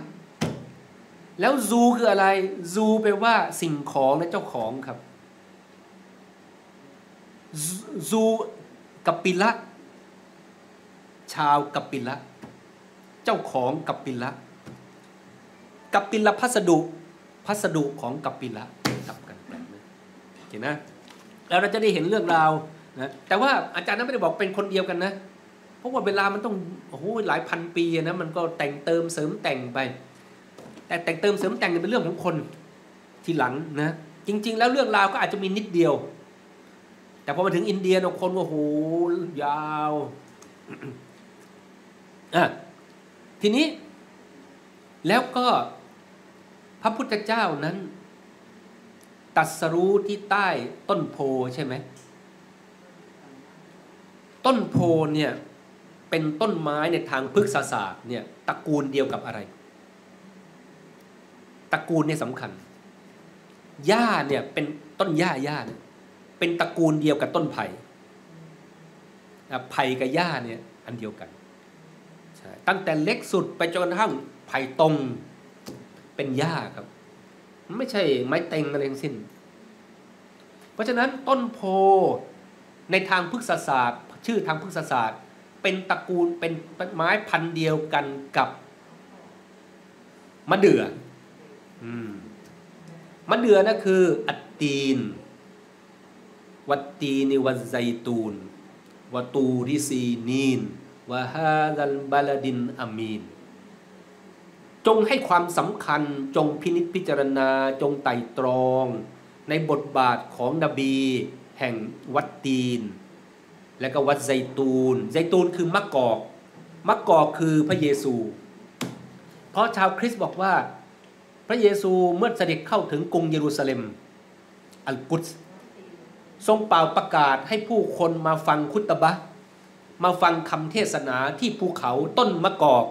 แล้วซูคืออะไร ซูแปลว่าสิ่งของและเจ้าของครับซูกับปิละ ชาวกับปิละ เจ้าของกับปิละกัปปิละพัสดุพัสดุของกัปปิละกลับกันแปลกไหมเห็นนะแล้วเราจะได้เห็นเรื่องราวนะแต่ว่าอาจารย์นั้นไม่ได้บอกเป็นคนเดียวกันนะ เพราะว่าเวลามันต้องโอ้โหหลายพันปีนะมันก็แต่งเติมเสริมแต่งไป แต่แต่งเติมเสริมแต่งเป็นเรื่องของคนทีหลังนะจริง ๆ แล้วเรื่องราวก็อาจจะมีนิดเดียว แต่พอมาถึงอินเดียนะคนโอ้โหยาวอะทีนี้ แล้วก็พระพุทธเจ้านั้น ตัดสรู้ที่ใต้ต้นโพใช่ไหมต้นโพเนี่ย เป็นต้นไม้ในทางพฤกษศาสตร์เนี่ยตระกูลเดียวกับอะไรตระกูลเนี่ยสำคัญหญ้าเนี่ยเป็นต้นหญ้าหญ้าเนี่ยเป็นตระกูลเดียวกับต้นไผ่ไผ่กับหญ้าเนี่ยอันเดียวกันตั้งแต่เล็กสุดไปจนกระทั่งไผ่ตรงเป็นหญ้าครับ ไม่ใช่ไม้เต็งอะไรทั้งสิ้น เพราะฉะนั้นต้นโพในทางพฤกษศาสตร์ ชื่อทางพฤกษศาสตร์ เป็นตระกูลเป็นไม้พันธุ์เดียวกันกับมะเดื่อมะเดื่อนะคือ อัตตีน วัตตีนิวัไซตูนวตูริซีนีนวะฮาดัลบาลดินอามีน จงให้ความสำคัญจงพินิจพิจารณาจงไต่ตรอง ในบทบาทของนบี แห่งวัดตีน และก็วัดไซตูน ไซตูนคือมะกอก มะกอกคือพระเยซู เพราะชาวคริสต์บอกว่า พระเยซูเมื่อเสด็จเข้าถึงกรุงเยรูซาเล็ม อัลกุสทรงเป่าประกาศให้ผู้คนมาฟังคุตบะ มาฟังคำเทศนาที่ภูเขาต้นมะกอก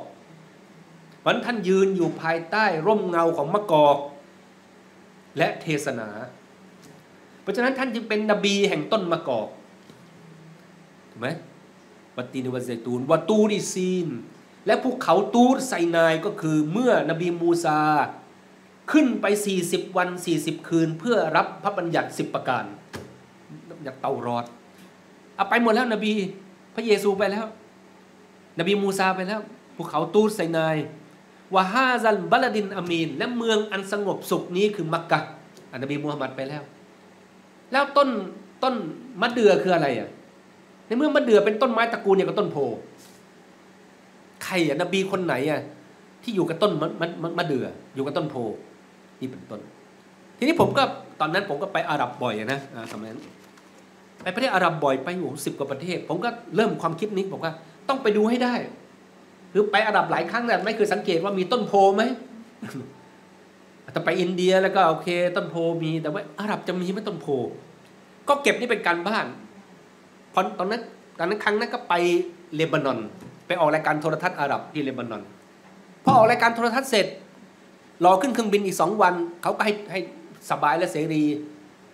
วันท่านยืนอยู่ภายใต้ร่มเงาของมะกอก และเทศนา เพราะฉะนั้นท่านจึงเป็นนบีแห่งต้นมะกอก ไหมวัตีนวัซตูนวัตูดิซีน และภูเขาตูรไซนายก็คือเมื่อนบีมูซา ขึ้นไป 40 วัน 40 คืน เพื่อรับพระบัญญัติ 10 ประการอยากเตารอดเอาไปหมดแล้วนบี พระเยซูไปแล้ว นบีมูซาไปแล้วภูเขาตูรไซนายวาฮาซันบัลดินอามีน และเมืองอันสงบสุขนี้คือมักกะอันนบีมูฮัมมัดไปแล้ว แล้วต้นต้นมะเดื่อคืออะไรอะ ในเมื่อมะเดื่อเป็นต้นไม้ตระกูลอย่างกับต้นโพใครอะนบีคนไหนอะที่อยู่กับต้นมะมะมะเดื่ออยู่กับต้นโพนี่เป็นต้น ทีนี้ผมก็ตอนนั้นผมก็ไปอาหรับบ่อยนะสมัยนั้นไปประเทศอาหรับบ่อยไปอยู่สิบกว่าประเทศ ผมก็เริ่มความคิดนี้บอกว่าต้องไปดูให้ได้ หรือไปอาหรับหลายครั้งแต่ไม่เคยสังเกตว่ามีต้นโพไหมแต่ไปอินเดียแล้วก็โอเค ต้นโพมีแต่ว่าอาหรับจะมีไหมต้นโพ ก็เก็บนี่เป็นการบ้าน พอตอนนั้นตอนนั้นครั้งนั้นก็ไปเลบานอน ไปออกรายการโทรทัศน์อาหรับที่เลบานอนพอออกรายการโทรทัศน์เสร็จ รอขึ้นเครื่องบินอีกสองวันเขาก็ให้ให้สบายและเสรี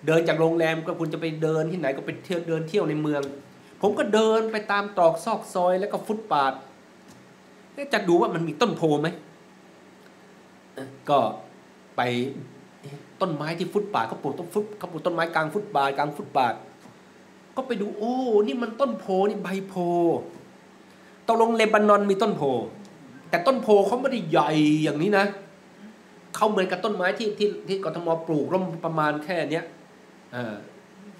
เดินจากโรงแรมก็คุณจะไปเดินที่ไหนก็ไปเที่ยวเดินเที่ยวในเมือง ผมก็เดินไปตามตรอกซอกซอยแล้วก็ฟุตปาดจะดูว่ามันมีต้นโพไหมก็ไปต้นไม้ที่ฟุตบาทเขาปลูกต้นฟุตเขาปลูกต้นไม้กลางฟุตบาทกลางฟุตบาท ก็ไปดูโอ้นี่มันต้นโพนี่ใบโพตกลงเลบานอนมีต้นโพ แต่ต้นโพเขาไม่ได้ใหญ่อย่างนี้นะเขาเหมือนกับต้นไม้ที่ที่ที่กทมปลูกร่มประมาณแค่เนี้ย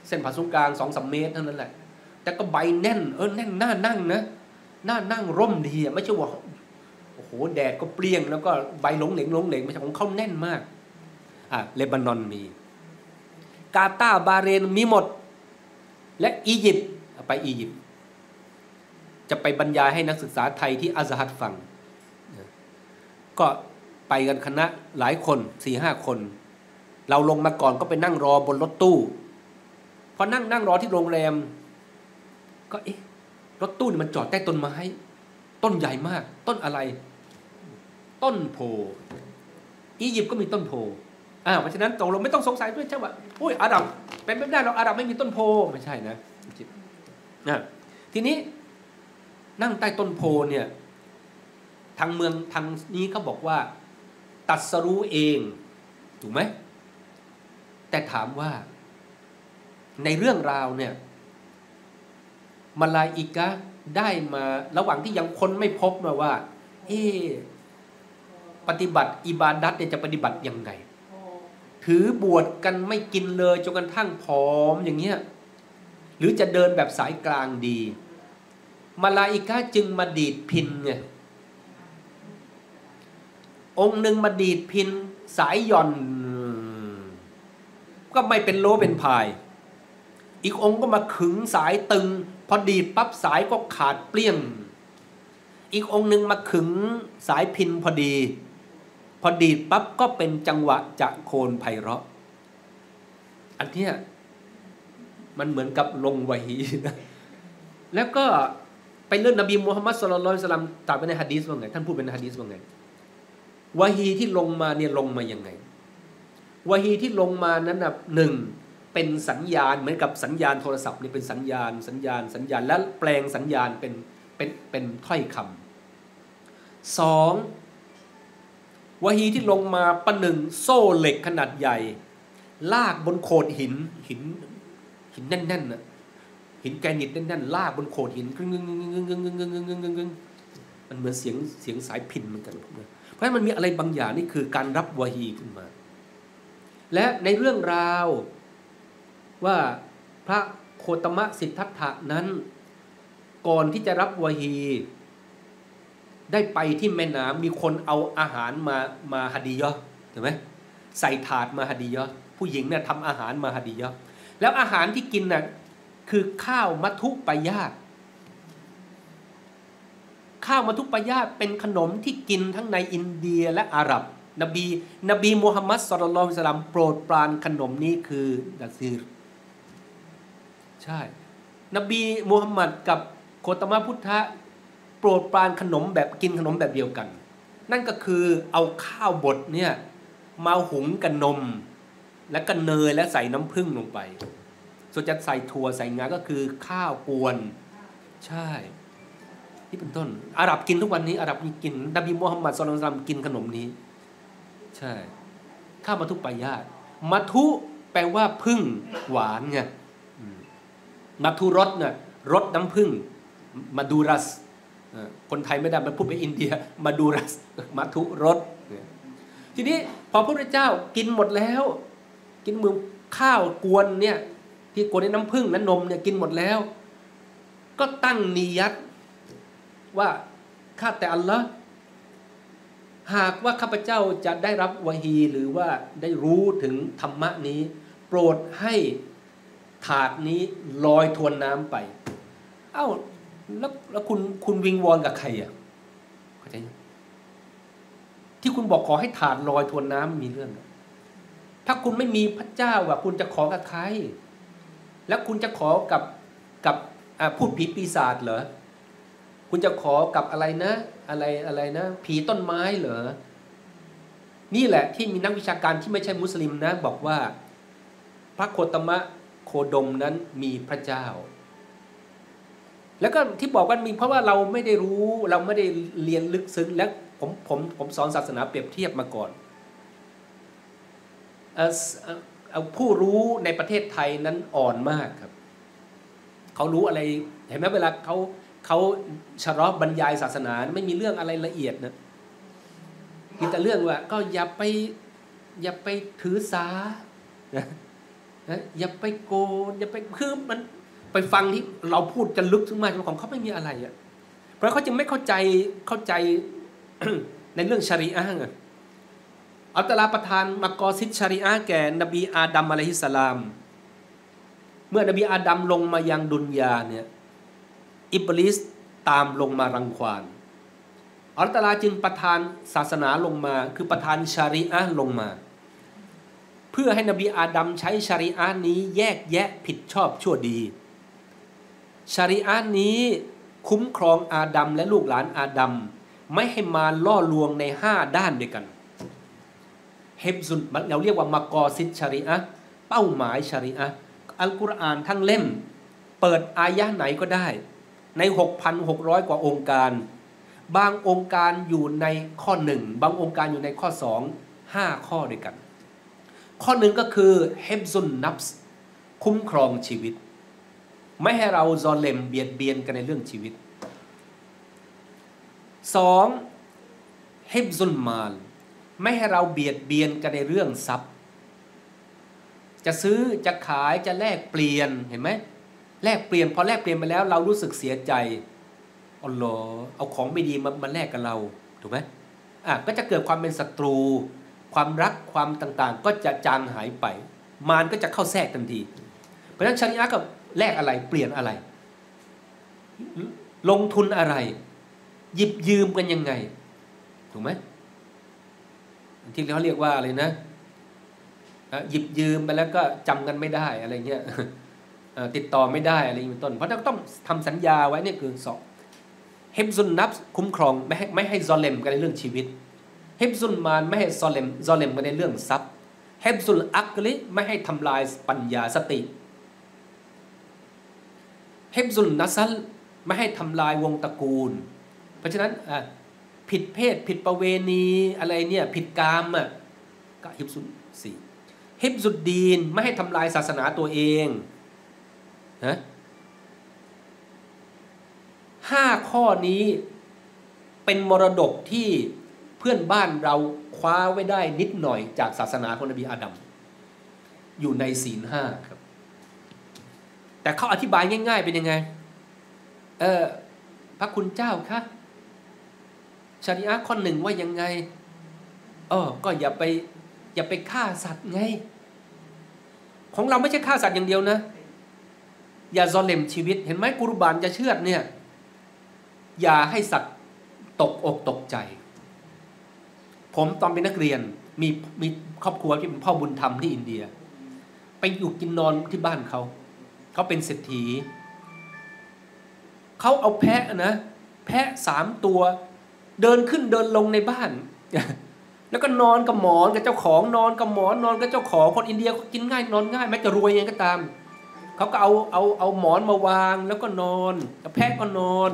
เส้นผ่าศูนย์กลางสองสามเมตรเท่านั้นแหละ แต่ก็ใบแน่นเออแน่นหน้านั่งนะน่านั่งร่มดีอะไม่ใช่ว่าโอ้โหแดดก็เปรี้ยงแล้วก็ใบหลงเหลงหลงเหลงไม่ใช่ของเขาแน่นมากอะเลบานอนมี กาตาบาเรนมีหมด และอียิปต์ไปอียิปต์จะไปบรรยายให้นักศึกษาไทยที่อาซาฮัดฟัง ก็ไปกันคณะหลายคนสี่ห้าคน เราลงมาก่อนก็ไปนั่งรอบนรถตู้พอนั่งนั่งรอที่โรงแรม ก็เอ๊ะรถตู้นี่มันจอดใต้ต้นไม้ ต้นใหญ่มาก ต้นอะไร ต้นโพอียิปต์ก็มีต้นโพ อ่าเพราะฉะนั้นตรงเราไม่ต้องสงสัยด้วยใช่ไหมอุ้ยอาดัมเป็นไม่ได้เราอาดัมไม่มีต้นโพไม่ใช่นะนะทีนี้นั่งใต้ต้นโพเนี่ยทางเมืองทางนี้เขาบอกว่า ตัดสรู้เองถูกไหมแต่ถามว่า ในเรื่องราวเนี่ยมาลาอิกะได้มาระหว่างที่ยังคนไม่พบมาว่า เอปฏิบัติอิบาดัตเนี่ยจะปฏิบัติยังไง ถือบวชกันไม่กินเลยจนกระทั่งผอมอย่างเงี้ยหรือจะเดินแบบสายกลางดี มาลาอิกาจึงมาดีดพินไงองค์หนึ่งมาดีดพินสายหย่อน ก็ไม่เป็นโลเป็นพาย อีกองค์ก็มาขึงสายตึง พอดีดปั๊บสายก็ขาดเปลี่ยง อีกองค์หนึ่งมาขึงสายพินพอดี พอดีดปั๊บก็เป็นจังหวะจะโคนไพเราะ อันเนี้ยมันเหมือนกับลงวะฮีนะแล้วก็ไปเรื่องนบีมูฮัมมัดสุลลัลสลัมตรัสไปในฮะดีษว่าไง ท่านพูดเป็นฮะดีษว่าไงวะฮีที่ลงมาเนี่ยลงมายังไงวะฮีที่ลงมานั้นนะหนึ่งเป็นสัญญาณเหมือนกับสัญญาณโทรศัพท์นี่เป็นสัญญาณ สัญญาณ สัญญาณ และแปลงสัญญาณเป็นเป็นเป็นถ้อยคำสอง วะฮีที่ลงมาประหนึ่งโซ่เหล็กขนาดใหญ่ ลากบนโขดหินหินหินแน่นๆนะหินแกรนิตแน่นๆลากบนโขดหินกึ่งกึ่งกึ่งกึ่งกึ่งกึ่งกึ่งกึ่งกึ่งกึ่งกึ่งมันเหมือนเสียงเสียงสายพินเหมือนกันเพราะฉะนั้นมันมีอะไรบางอย่างนี่คือการรับวะฮีขึ้นมา และในเรื่องราวว่าพระโคตมะสิทธัตถะนั้น ก่อนที่จะรับวะฮี ได้ไปที่แม่น้ำมีคนเอาอาหารมามาฮัดียะเห็นไหมใส่ถาดมาฮัดียะผู้หญิงเนี่ยทำอาหารมาฮัดียะแล้วอาหารที่กินน่ะคือข้าวมัทุปยาตข้าวมัทุปยาตเป็นขนมที่กินทั้งในอินเดียและอาหรับ นบี นบีมูฮัมมัดสุลลัลสลามโปรดปรานขนมนี้คือดัซีรใช่ นบีมูฮัมมัดกับโคตมะพุทธะ รดปรานขนมแบบกินขนมแบบเดียวกัน นั่นก็คือเอาข้าวบดเนี่ยมาหุงกับนม และก็เนยและใส่น้ำผึ้งลงไป ส่วนจะใส่ถั่วใส่งาก็คือข้าวกวน ใช่ที่เป็นต้น อาหรับกินทุกวันนี้ อาหรับกินนบีมูฮัมมัดสุลตัมกินขนมนี้ ใช่ข้าวมัทุปายาตมัทุแปลว่าพึ่งหวานไงมัทุรสเนี่ยรสน้ำผึ้งมาดูรัส คนไทยไม่ได้มาพูดไปอินเดีย มาดูรัสมาทุรสทีนี้พอพระพุทธเจ้ากินหมดแล้ว กินมือข้าวกวนเนี่ยที่กวนในน้ำผึ้งและนมเนี่ยกินหมดแล้ว ก็ตั้งนียัตว่าข้าแต่อัลลอฮ์หากว่าข้าพเจ้าจะได้รับวะฮีหรือว่าได้รู้ถึงธรรมะนี้ โปรดให้ถาดนี้ลอยทวนน้ำไป เอ้า แล้วแล้วคุณคุณวิงวอนกับใครอะเข้าใจที่คุณบอกขอให้ถาดลอยทวนน้ำมีเรื่อง ถ้าคุณไม่มีพระเจ้าอะคุณจะขอกับใคร แล้วคุณจะขอกับกับพูดผีปีศาจเหรอคุณจะขอกับอะไรนะ อะไรอะไรนะ ผีต้นไม้เหรอนี่แหละที่มีนักวิชาการที่ไม่ใช่มุสลิมนะ บอกว่า พระโคตมะโคดมนั้นมีพระเจ้า แล้วก็ที่บอกว่ามีเพราะว่าเราไม่ได้รู้เราไม่ได้เรียนลึกซึ้งและผมผมผมสอนศาสนาเปรียบเทียบมาก่อนผู้รู้ในประเทศไทยนั้นอ่อนมากครับ เขารู้อะไรเห็นไหมเวลาเขาเขาชะรอบรรยายศาสนาไม่มีเรื่องอะไรละเอียดนะมีแต่เรื่องว่า ก็อย่าไปอย่าไปถือสานะอย่าไปโกนอย่าไปคือมัน ไปฟังที่เราพูดจะลึกถึงมากของเขาไม่มีอะไรอะเพราะเขาจึงไม่เข้าใจเข้าใจในเรื่องชรีอะห์อัลตลาประทานมักอซิดชรีอะห์แก่นบีอาดัมอะลัยฮิสสลาม เมื่อนบีอาดัมลงมายังดุนยาเนี่ยอิบลิสตามลงมารังควานอัลตลาจึงประทานศาสนาลงมา คือประทานชรีอะห์ลงมา เพื่อให้นบีอาดัมใช้ชริอะนี้แยกแยะผิดชอบชั่วดี ชาริอะนี้คุ้มครองอาดัมและลูกหลานอาดัมไม่ให้มาล่อลวงในห้าด้านด้วยกันเฮบซุนเราเรียกว่ามากอซิดชาริอะเป้าหมายชาริอะอัลกุรอานทั้งเล่ม เปิดอายะไหนก็ได้ ใน 6,600 กว่าองค์การ บางองค์การอยู่ในข้อหนึ่งบางองค์การอยู่ในข้อสองห้าข้อด้วยกัน ข้อหนึ่งก็คือเฮบซุนนับส์คุ้มครองชีวิต ไม่ให้เราซอเลมเบียดเบียนกันในเรื่องชีวิตสองเฮบซุนมานไม่ให้เราเบียดเบียนกันในเรื่องทรัพย์ จะซื้อจะขายจะแลกเปลี่ยนเห็นไหมแลกเปลี่ยนพอแลกเปลี่ยนไปแล้ว เรารู้สึกเสียใจอ๋อเหรอเอาของไม่ดีมามาแลกกับเราถูกไหมอะก็จะเกิดความเป็นศัตรู ความรักความต่างๆ ก็จะจางหายไป มารก็จะเข้าแทรกทันที เพราะฉะนั้นชริอะกับ แลกอะไรเปลี่ยนอะไร ลงทุนอะไร หยิบยืมกันยังไง ถูกไหมที่เขาเรียกว่าอะไรนะหยิบยืมไปแล้วก็จำกันไม่ได้อะไรเงี้ยติดต่อไม่ได้อะไรอย่างนี้ต้น เพราะต้องทำสัญญาไว้นี่คือสองเฮบซุนนับคุ้มครองไม่ให้ไม่ให้ซอเลมกันในเรื่องชีวิตเฮบซุนมานไม่ให้ซอเลมซอเลมกันในเรื่องทรัพย์เฮบซุนอักลิไม่ให้ทำลายปัญญาสติ ฮบซุนนัซัลไม่ให้ทำลายวงตระกูล เพราะฉะนั้นผิดเพศผิดประเวณีอะไรเนี่ยผิดกามอะก็ฮิบซุนสี่ฮิบซุดดีนไม่ให้ทำลายศาสนาตัวเองนะห้าข้อนี้เป็นมรดกที่เพื่อนบ้านเราคว้าไว้ได้นิดหน่อยจากศาสนาของนบีอาดัมอยู่ในศีลห้าครับ แต่เขาอธิบายง่าย ๆ เป็นยังไง เออพระคุณเจ้าคะชริอะข้อหนึ่งว่ายังไงเออก็อย่าไป อย่าไปฆ่าสัตว์ไง ของเราไม่ใช่ฆ่าสัตว์อย่างเดียวนะ อย่าซอเลมชีวิต เห็นไหมกุรุบานจะเชื่อดเนี่ย อย่าให้สัตว์ตกอกตกใจ ผมตอนเป็นนักเรียนมีมีครอบครัวที่เป็นพ่อบุญธรรมที่อินเดีย ไปอยู่กินนอนที่บ้านเขา เขาเป็นเศรษฐีเขาเอาแพะนะ แพะสามตัว เดินขึ้นเดินลงในบ้าน แล้วก็นอนกับหมอนกับเจ้าของนอนกับหมอนนอนกับเจ้าของคนอินเดียเขากินง่ายนอนง่ายแม้จะรวยยังก็ตามเขาก็เอาเอาเอาหมอนมาวางแล้วก็นอนแพะก็นอน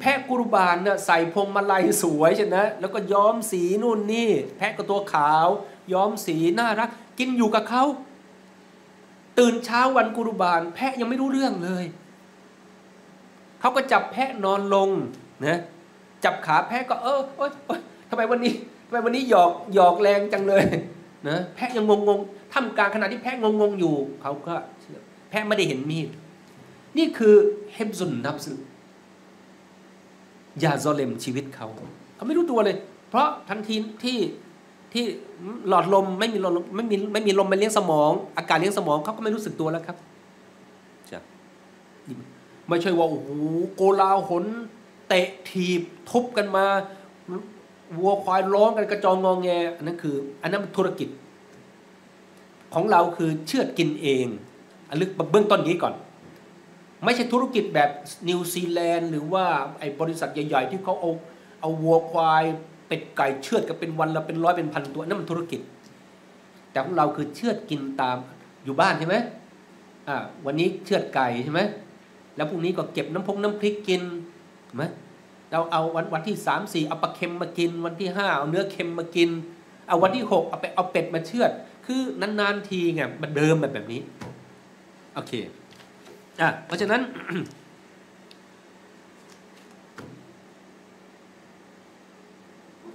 แพะกุรุบานเนี่ยใส่พวงมาลัยสวยใช่ไหมแล้วก็ย้อมสีนู่นนี่ แพะก็ตัวขาว ย้อมสีน่ารัก กินอยู่กับเขา ตื่นเช้าวันกุรุบานแพะยังไม่รู้เรื่องเลยเขาก็จับแพะนอนลงนะจับขาแพะก็เออโอ๊ยทำไมวันนี้ทำไมวันนี้หยอกหยอกแรงจังเลยนะแพะยังงงงท่ามกลางขณะที่แพะงงงอยู่เขาก็แพะไม่ได้เห็นมีดนี่คือเฮบซุนนับซึยาโซเลมชีวิตเขา เขาไม่รู้ตัวเลย เพราะทันทีที่ ที่หลอดลมไม่มีลมไม่มีไม่มีลมมาเลี้ยงสมอง อากาศเลี้ยงสมองเขาก็ไม่รู้สึกตัวแล้วครับจะไม่ใช่ว่าโอ้โหโกลาหลเตะทีบทุบกันมาวัวควายร้องกันกระจองงองแงอันนั้นคือ อันนั้นธุรกิจ ของเราคือเชือดกินเองอันลึกเบื้องต้นนี้ก่อน ไม่ใช่ธุรกิจแบบนิวซีแลนด์หรือว่าไอ้บริษัทใหญ่ ๆ ที่เขาเอาเอาวัวควาย เป็ดไก่เชือดกันเป็นวันละเป็นร้อยเป็นพันตัวนั่นมันธุรกิจ แต่ของเราคือเชือดกินตามอยู่บ้านใช่ไหมอ่าวันนี้เชือดไก่ใช่ไหมแล้วพรุ่งนี้ก็เก็บน้ำพงน้ำพริกกินไหมเราเอาวันวันที่สามสี่เอาปลาเค็มมากิน วันที่ห้าเอาเนื้อเค็มมากินเอาวันที่หกเอาไปเอาเป็ดมาเชือด คือนานๆทีไงมันเดิมแบบแบบนี้โอเคอะเพราะฉะนั้น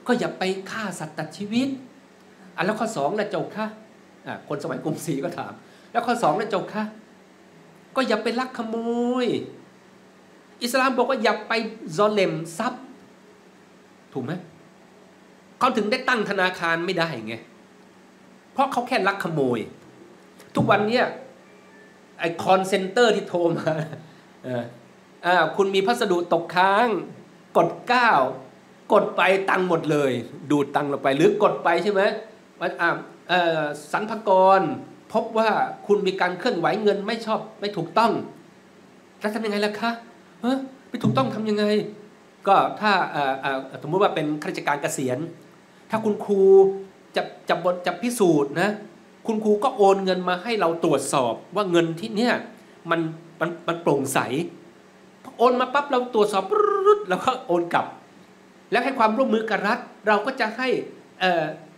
ก็อย่าไปฆ่าสัตว์ตัดชีวิตอะแล้วข้อสองล่ะเจ้าคะอะคนสมัยกรุงศรีก็ถาม แล้วข้อสองล่ะเจ้าคะก็อย่าไปลักขโมย อิสลามบอกว่าอย่าไปظالم ทรัพย์ ถูกไหมเขาถึงได้ตั้งธนาคารไม่ได้ไงเพราะเขาแค่ลักขโมย ทุกวันเนี้ยไอ call center ที่โทรมาอ่าคุณมีพัสดุตกค้าง กดเกดไปตังหมดเลย ดูดตังเราไปหรือกดไปใช่ไหมว่าอ่าสรรพากรพบว่าคุณมีการเคลื่อนไหวเงินไม่ชอบไม่ถูกต้องแล้วทำยังไงล่ะคะเฮ้ไม่ถูกต้องทํำยังไง ก็ถ้าสมมติว่าเป็นข้าราชการเกษียณ ถ้าคุณครูจะจะบทจะพิสูจน์นะคุณครูก็โอนเงินมาให้เราตรวจสอบว่าเงินที่เนี่ยมันมันมันโปร่งใสโอนมาปั๊บเราตรวจสอบแล้วก็โอนกลับ แล้วให้ความร่วมมือกับรัฐ เราก็จะให้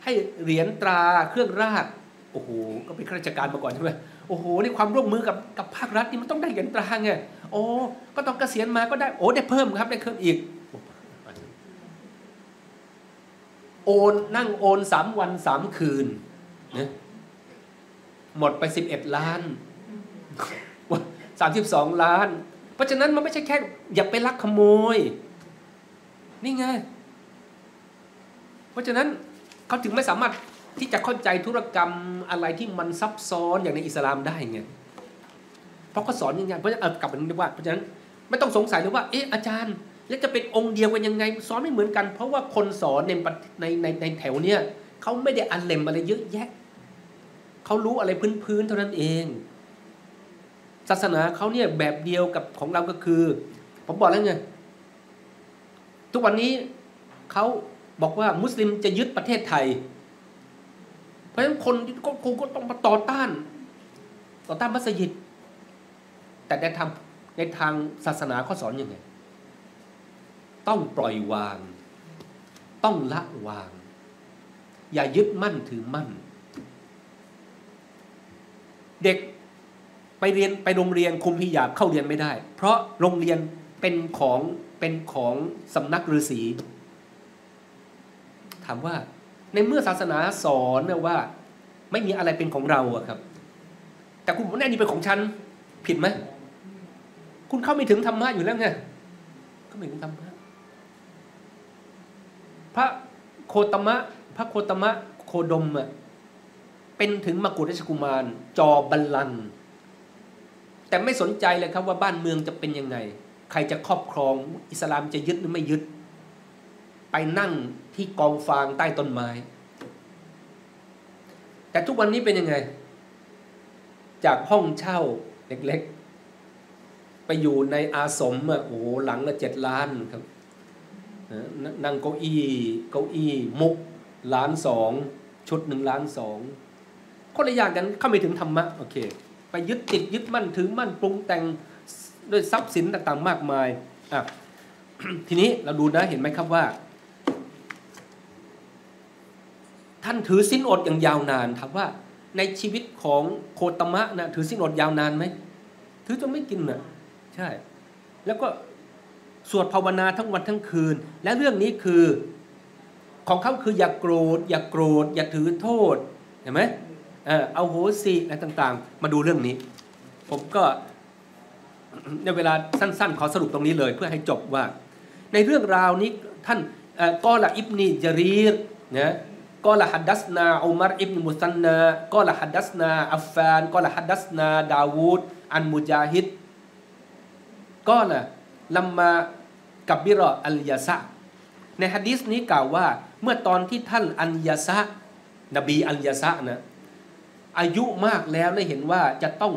ให้เหรียญตราเครื่องราชโอ้โหก็เป็นข้าราชการมาก่อนใช่ไหมโอ้โหในความร่วมมือกับกับภาครัฐนี่มันต้องได้เหรียญตราไงโอ้ก็ต้องเกษียณมาก็ได้โอ้ได้เพิ่มครับได้เพิ่มอีกโอนนั่งโอนสามวันสามคืนนะหมดไปสิบเอ็ดล้านสามสิบสองล้าน เพราะฉะนั้นมันไม่ใช่แค่ อย่าไปลักขโมย นี่ไง เพราะฉะนั้นเขาถึงไม่สามารถที่จะเข้าใจธุรกรรมอะไรที่มันซับซ้อนอย่างในอิสลามได้ไง เพราะเขาสอนยังไงเพราะฉะนั้นกลับมาดูว่า เพราะฉะนั้นไม่ต้องสงสัยเลยว่า เอ๊ะอาจารย์ แล้วจะเป็นองค์เดียวกันยังไง สอนไม่เหมือนกัน เพราะว่าคนสอนในในในในแถวเนี้ยเขาไม่ได้อันเลมอะไรเยอะแยะเขารู้อะไรพื้นๆเท่านั้นเอง ศาสนาเขาเนี่ยแบบเดียวกับของเราก็คือ ผมบอกแล้วไง ทุกวันนี้เขาบอกว่ามุสลิมจะยึดประเทศไทย เพราะฉะนั้นคนก็คงก็ต้องมาต่อต้าน ต่อต้านมัสยิด แต่ในทางในทางศาสนาเขาสอนอยังไง ต้องปล่อยวาง ต้องละวาง อย่ายึดมั่นถือมั่น เด็กไปเรียนไปโรงเรียนคุมพิยาบเข้าเรียนไม่ได้ เพราะโรงเรียนเป็นของ เป็นของสำนักฤาษีถามว่าในเมื่อศาสนาสอนว่า ไม่มีอะไรเป็นของเราอะครับ แต่คุณบอกว่นี่เป็นของฉัน ผิดไหมคุณเข้าไม่ถึงธรรมะอยู่แล้วไงก็ไม่ถึงธรรมะพระโคตมะ พระโคตมะโคดมอะเป็นถึงมกุฎราชกุมาร จอบัลลัง แต่ไม่สนใจเลยครับว่าบ้านเมืองจะเป็นยังไง ใครจะครอบครอง อิสลามจะยึดหรือไม่ยึด ไปนั่งที่กองฟางใต้ต้นไม้ แต่ทุกวันนี้เป็นยังไง จากห้องเช่าเล็กๆ ไปอยู่ในอาสมอะโอ้หลังละเจ็ดล้านครับนั่งเก้าอี้เก้าอี้มุกล้านสองชุดหนึ่งล้านสองคนละอย่างกันเข้าไม่ถึงธรรมะโอเค ไปยึดติดยึดมั่นถือมั่นปรุงแต่ง ด้วยทรัพย์สินต่างๆ มากมายอะทีนี้เราดูนะเห็นไหมครับว่า ท่านถือสินอดอย่างยาวนานถามว่าในชีวิตของโคตมะนะถือสินอดยาวนานไหมถือจนไม่กินนะใช่ แล้วก็สวดภาวนาทั้งวันทั้งคืน และเรื่องนี้คือของเขาคืออย่ากโกรธ อย่ากโกรธ อย่าถือโทษเห็นไหมเอาโหสิอะไรต่างๆ มาดูเรื่องนี้ ผมก็ ในเวลาสั้นๆ ขอสรุปตรงนี้เลยเพื่อให้จบว่า ในเรื่องราวนี้ท่านก็ละอิบนีจารีรนะก็ละฮัดดัสนาอุมารอิบนมุสันนาก็ละฮัดดัสนาอัฟฟานก็ละฮัดดัสนาดาวูดอันมุจาฮิดก็ละลัมมากับบิรออัลยาซะในฮะดิษนี้กล่าวว่าเมื่อตอนที่ท่านอัลยาซะนบีอัลยาซะนะอายุมากแล้วได้เห็นว่าจะต้อง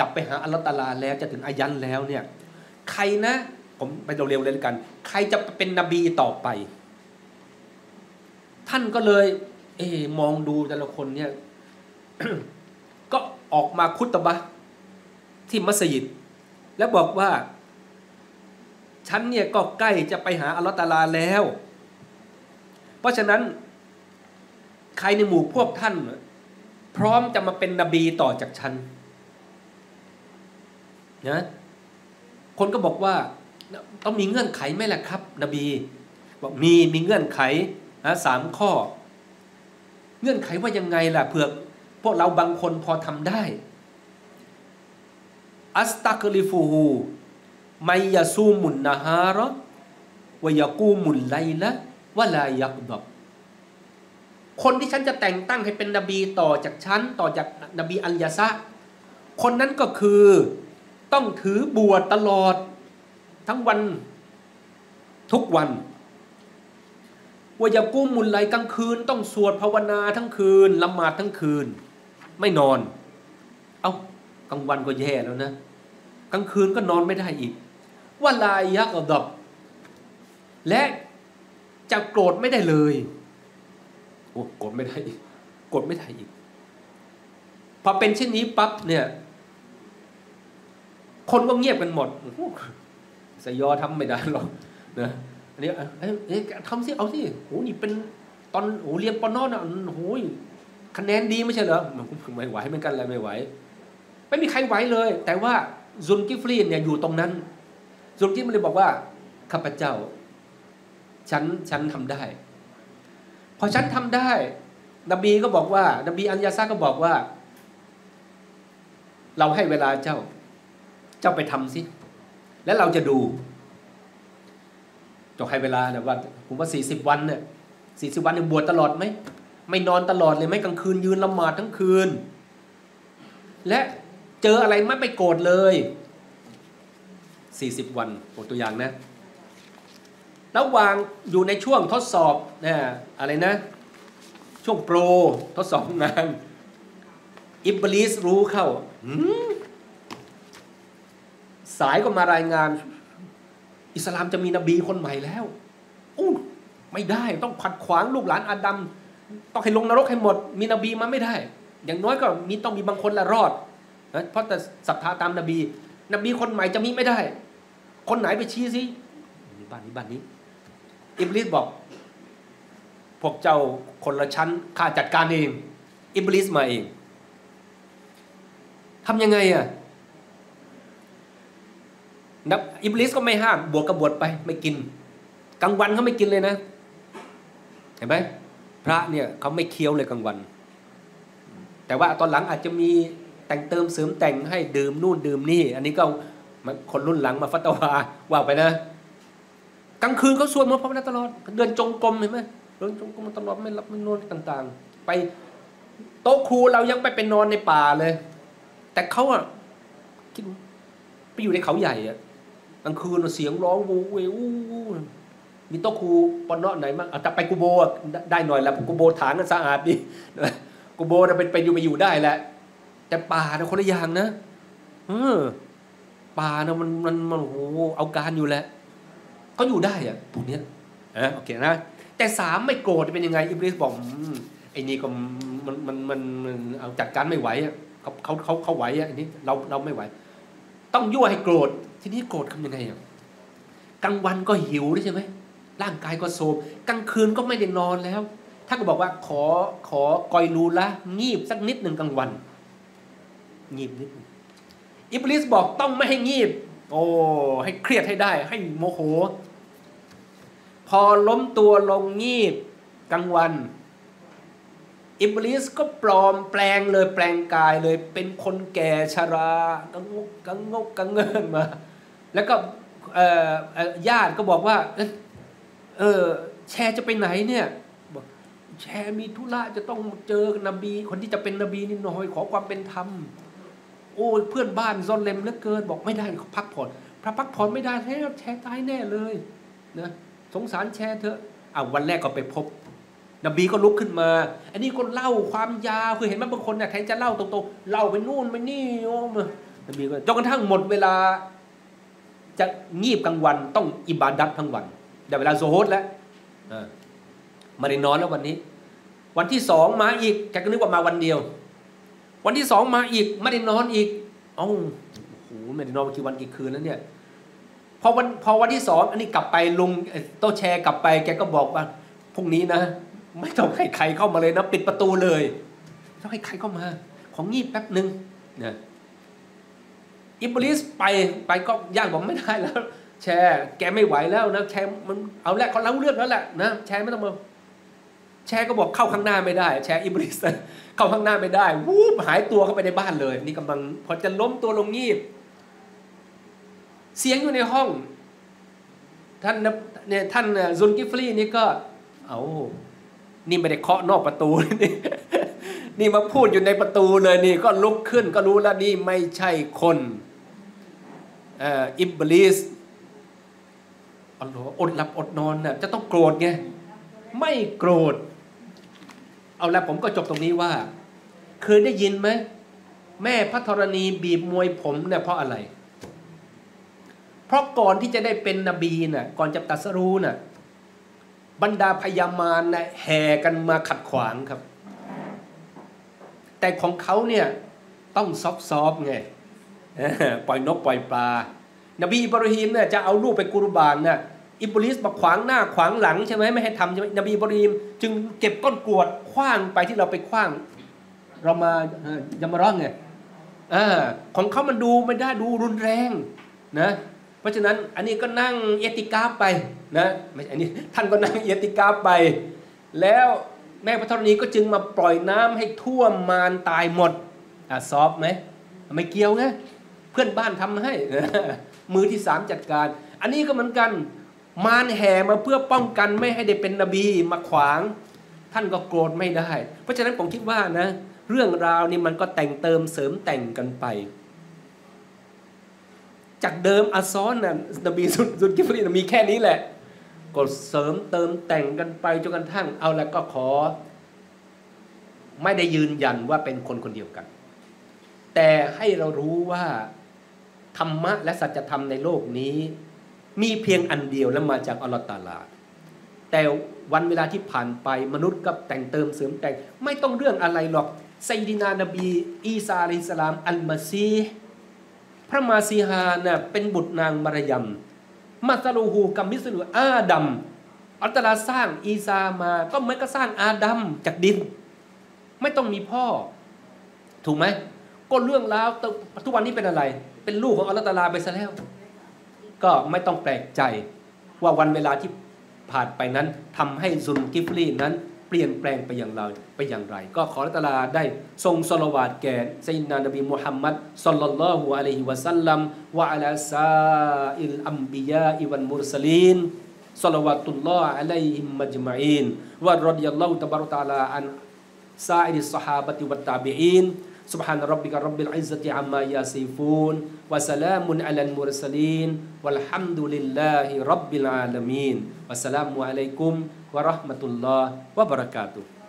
กลับไปหาอัลลอฮฺตาลาแล้วจะถึงอายันแล้วเนี่ยใครนะ ผมไปเร็วๆเลยกัน ใครจะเป็นนบีต่อไป ท่านก็เลย เอมองดูแต่ละคนเนี่ยก็ออกมาคุตบะที่มัสยิด แล้วบอกว่า ฉันเนี่ยก็ใกล้จะไปหาอัลลอฮฺตาลาแล้ว เพราะฉะนั้น ใครในหมู่พวกท่าน พร้อมจะมาเป็นนบีต่อจากฉัน นะคนก็บอกว่าต้องมีเงื่อนไขไหมล่ะครับ นบี บอกมีมีเงื่อนไขนะสามข้อ เงื่อนไขว่ายังไงล่ะเผื่อพวกเราบางคนพอทำได้ อัสตักลิฟูฮูไมยาซูมุนนาฮาระวยากูมุนไลละวะลายักดบคนที่ฉันจะแต่งตั้งให้เป็นนบีต่อจากฉันต่อจากนบีอัลยาซะคนนั้นก็คือ ต้องถือบวชตลอดทั้งวันทุกวันวายากุ้มมุลไลกลางคืน ต้องสวดภาวนาทั้งคืนละหมาดทั้งคืน ไม่นอน เอา้ากลางวันก็แย่แล้วนะ กลางคืนก็นอนไม่ได้อีก ว่าลายยักษ์ดับและจะโกรธไม่ได้เลยโอ้กดไม่ได้อีกกดไม่ได้อีกพอเป็นเช่นนี้ปั๊บเนี่ย คนก็เงียบกันหมดสยอทำไม่ได้หรอกนะอันนี้เอ้ยทำสิเอาสิโอ้นี่เป็นตอนโอ้เรียนปนอนอะโอ้ยคะแนนดีไม่ใช่เหรอไม่ไหวเหมือนกันอะไรไม่ไหว ไม่มีใครไหวเลย แต่ว่าซุนกิฟรีนเนี่ยอยู่ตรงนั้นซุนกิฟมันเลยบอกว่าข้าพเจ้า ฉันฉันทำได้ พอฉันทำได้ นบีก็บอกว่า นบีอัญญาซาก็บอกว่า เราให้เวลาเจ้า เจ้าไปทำสิ แล้วเราจะดูจงให้เวลานี่ว่าผมว่าสี่สิบวันเนี่ยสี่สิบวันเนี่ยบวชตลอดไหมไม่นอนตลอดเลยไหมกลางคืนยืนละหมาดทั้งคืน และเจออะไรไม่ไปโกรธเลยสี่สิบวันตัวอย่างนะระหว่างอยู่ในช่วงทดสอบนะอะไรนะ ช่วงโปรทดสอบงาน อิบลิสรู้เข้า สายก็มารายงาน อิสลามจะมีนบีคนใหม่แล้วอู้ไม่ได้ต้องขัดขวางลูกหลานอาดัมต้องให้ลงนรกให้หมด มีนบีมาไม่ได้ อย่างน้อยก็มีต้องมีบางคนละรอดนะเพราะแต่ศรัทธาตามนบี นบีคนใหม่จะมีไม่ได้ คนไหนไปชี้สิบ้านนี้บ้านนี้ อิบลิสบอก พวกเจ้าคนละชั้นข้าจัดการเอง อิบลิสมาเองทำยังไงอะ นับอิบลิสก็ไม่ห้ามบวกกับบวชไปไม่กิน กลางวันเขาไม่กินเลยนะ เห็นไหมพระเนี่ยเขาไม่เคี้ยวเลยกลางวัน แต่ว่าตอนหลังอาจจะมีแต่งเติมเสริมแต่งให้ดื่มนู่นดื่มนี่ อันนี้ก็คนรุ่นหลังมาฟัตวาว่าไปนะ กลางคืนเขาสวดมนต์ภาวนตลอด เดินจงกรมเห็นไหมเดินจงกรมตลอดไม่รับไม่นอนต่าง ๆ ไปโต๊ะครูเรายังไปเป็นนอนในป่าเลย แต่เขาอะคิดไปอยู่ในเขาใหญ่อะ กลางคืนเสียงร้องวูเววูมีโต๊ะครูปนเนาะไหนมั้งแต่ไปกูโบได้หน่อยแล้วกูโบถางกันสะอาดดิกูโบจะเป็นไปอยู่ไปอยู่ได้แหละ แต่ป่าเนี่ยคนละอย่างนะเออป่าเนี่ยมันมันมันโอ้เอาการอยู่แหละก็อยู่ได้อะพวกนี้อะโอเคนะแต่สามไม่โกรธเป็นยังไงอิบลิสบอกไอ้นี่ก็มันมันมันมันเอาจัดการไม่ไหวอะเขาเขาเขาเขาไหวอะอันนี้เราเราไม่ไหว ต้องยั่วให้โกรธ ทีนี้โกรธทำยังไงอะกลางวันก็หิวใช่ไหมร่างกายก็โทมกลางคืนก็ไม่ได้นอนแล้วถ้านก็บอกว่าขอขอกอยรูละงีบสักนิดหนึ่งกลางวัน งีบนิดอิบลิสบอกต้องไม่ให้งีบ โอ้ให้เครียดให้ได้ ให้โมโห พอล้มตัวลงงีบกลางวันอิบลิสก็ปลอมแปลงเลยแปลงกายเลยเป็นคนแก่ชารากังงกกังงกกังเงินมา แล้วก็ญาติก็บอกว่า เออแชร์จะไปไหนเนี่ยบอกแชร์มีธุระจะต้องเจอนบี คนที่จะเป็นนบีนี่หน่อยขอความเป็นธรรม โอ้เพื่อนบ้านซอนเลมเหลือเกินบอกไม่ได้พักผ่อนพระพักผ่อนไม่ได้แท้แชร์ตายแน่เลยนะสงสารแชร์เถอะอ่าวันแรกก็ไปพบ นบีก็ลุกขึ้นมา อันนี้ก็เล่าความยาวคือเห็นไหมบางคนเนี่ยแทนจะเล่าตรงๆเล่าไปนู่นไปนี่โอ้นบีก็จนกระทั่งหมดเวลา จะงีบกลางวันต้องอิบาดัตทั้งวันเดี๋ยวเวลาโซฮดแล้วมาได้นอนแล้ววันนี้ วันที่สองมาอีกแกก็นึกว่ามาวันเดียว วันที่สองมาอีกไม่ได้นอนอีกเอ้าโอ้โหไม่ได้นอนกี่วันกี่คืนแล้วเนี่ยพอวันพอวันที่สองอันนี้กลับไปลุงโตแชร์กลับไป แกก็บอกว่าพรุ่งนี้นะ ไม่ต้องให้ใครเข้ามาเลยนะ ปิดประตูเลยต้องให้ใครเข้ามา ของงีบแป๊บหนึ่งนะ อิบลิสไปไปก็ยางบอกไม่ได้แล้ว แชร์แกไม่ไหวแล้วนะแชร์มันเอาแรกเขาเล่าเรื่องแล้วแหละนะแชร์ไม่ต้องมาแชร์ก็บอกเข้าข้างหน้าไม่ได้ แชร์อิบลิสเข้าข้างหน้าไม่ได้วูบหายตัวเข้าไปในบ้านเลย นี่กำลังพอจะล้มตัวลงงีบ เสียงอยู่ในห้อง ท่านเนี่ยท่านซุนกิฟลีนี่ก็ เอานี่ไม่ได้เคาะนอกประตูนี่นี่มาพูดอยู่ในประตูเลยนี่ก็ลุกขึ้นก็รู้แล้วนี่ไม่ใช่คน อิบลิสอัลลอฮ์อดหลับอดนอนน่ะจะต้องโกรธไงไม่โกรธ เอาล้วผมก็จบตรงนี้ว่า เคยได้ยินไหมแม่พระธรณีบีบมวยผมเนี่ยเพราะอะไร เพราะก่อนที่จะได้เป็นนบีน่ะก่อนจะตรัสรู้น่ะบรรดาพยามารน่ะแห่กันมาขัดขวางครับ แต่ของเขาเนี่ยต้อง soft soft ไง ปล่อยนกปล่อยปลา นบีอิบราฮิมเนี่ยจะเอาลูกไปกุรบานน่ะอิบลิสมาขวางหน้าขวางหลังใช่ไหมไม่ให้ทำใช่ไหมนบีอิบราฮิมจึงเก็บก้อนกรวดขว้างไปที่เราไปขว้าง เรามายามาร้องไงอของเขามันดูไม่ได้ดูรุนแรงนะเพราะฉะนั้นอันนี้ก็นั่งเอติกาไปนะไม่ใช่อันนี้ท่านก็นั่งเอติกาไป แล้วแม่พระธรณีก็จึงมาปล่อยน้ำให้ท่วมมารตายหมดอะซอฟไหมไม่เกี่ยวไง เพื่อนบ้านทำให้ มือที่สามจัดการ อันนี้ก็เหมือนกันมารแห่มาเพื่อป้องกันไม่ให้ได้เป็นนบีมาขวาง ท่านก็โกรธไม่ได้ เพราะฉะนั้นผมคิดว่านะ เรื่องราวนี่มันก็แต่งเติมเสริมแต่งกันไป จากเดิมอาซอนนะนบีสุดสุดกิฟรีนะมีแค่นี้แหละก็เสริมเติมแต่งกันไปจนกระทั่งเอาแล้วก็ขอ ไม่ได้ยืนยันว่าเป็นคนคนเดียวกัน แต่ให้เรารู้ว่า ธรรมะและสัจธรรมในโลกนี้ มีเพียงอันเดียวและมาจากอัลลอฮฺตาลา แต่วันเวลาที่ผ่านไปมนุษย์ก็แต่งเติมเสริมแต่ง ไม่ต้องเรื่องอะไรหรอกไซดินานบี อีสาอิสลาม อัลมาซีพระมาซีฮาน่ะเป็นบุตรนางมารยมมาซาลูฮูกัมมิสลูอาดัมอัลตลาสร้างอีซามาก็เหมือนก็สร้างอาดัมจากดิน ไม่ต้องมีพ่อ ถูกไหมก็เรื่องราวทุกวันนี้เป็นอะไร เป็นลูกของอัลลอฮฺตาลาไปซะแล้ว ก็ไม่ต้องแปลกใจว่าวันเวลาที่ผ่านไปนั้น ทำให้ซุลกิฟลีนั้นเปลี่ยนแปลงไปอย่างไรไปอย่างไร ก็ขออัลลอฮ์ได้ทรงصلوات แก่ سيدنا نبي محمد صلى الله عليه وسلم وعلى سائر الأنبياء والمرسلين صلوات الله عليهم أجمعين ورضي الله تبارك وتعالى عن سائر الصحابة والتابعين سبحان ربك رب العزة عما يصفون وسلام على المرسلين والحمد لله رب العالمين. والسلام عليكم ورحمة الله وبركاته.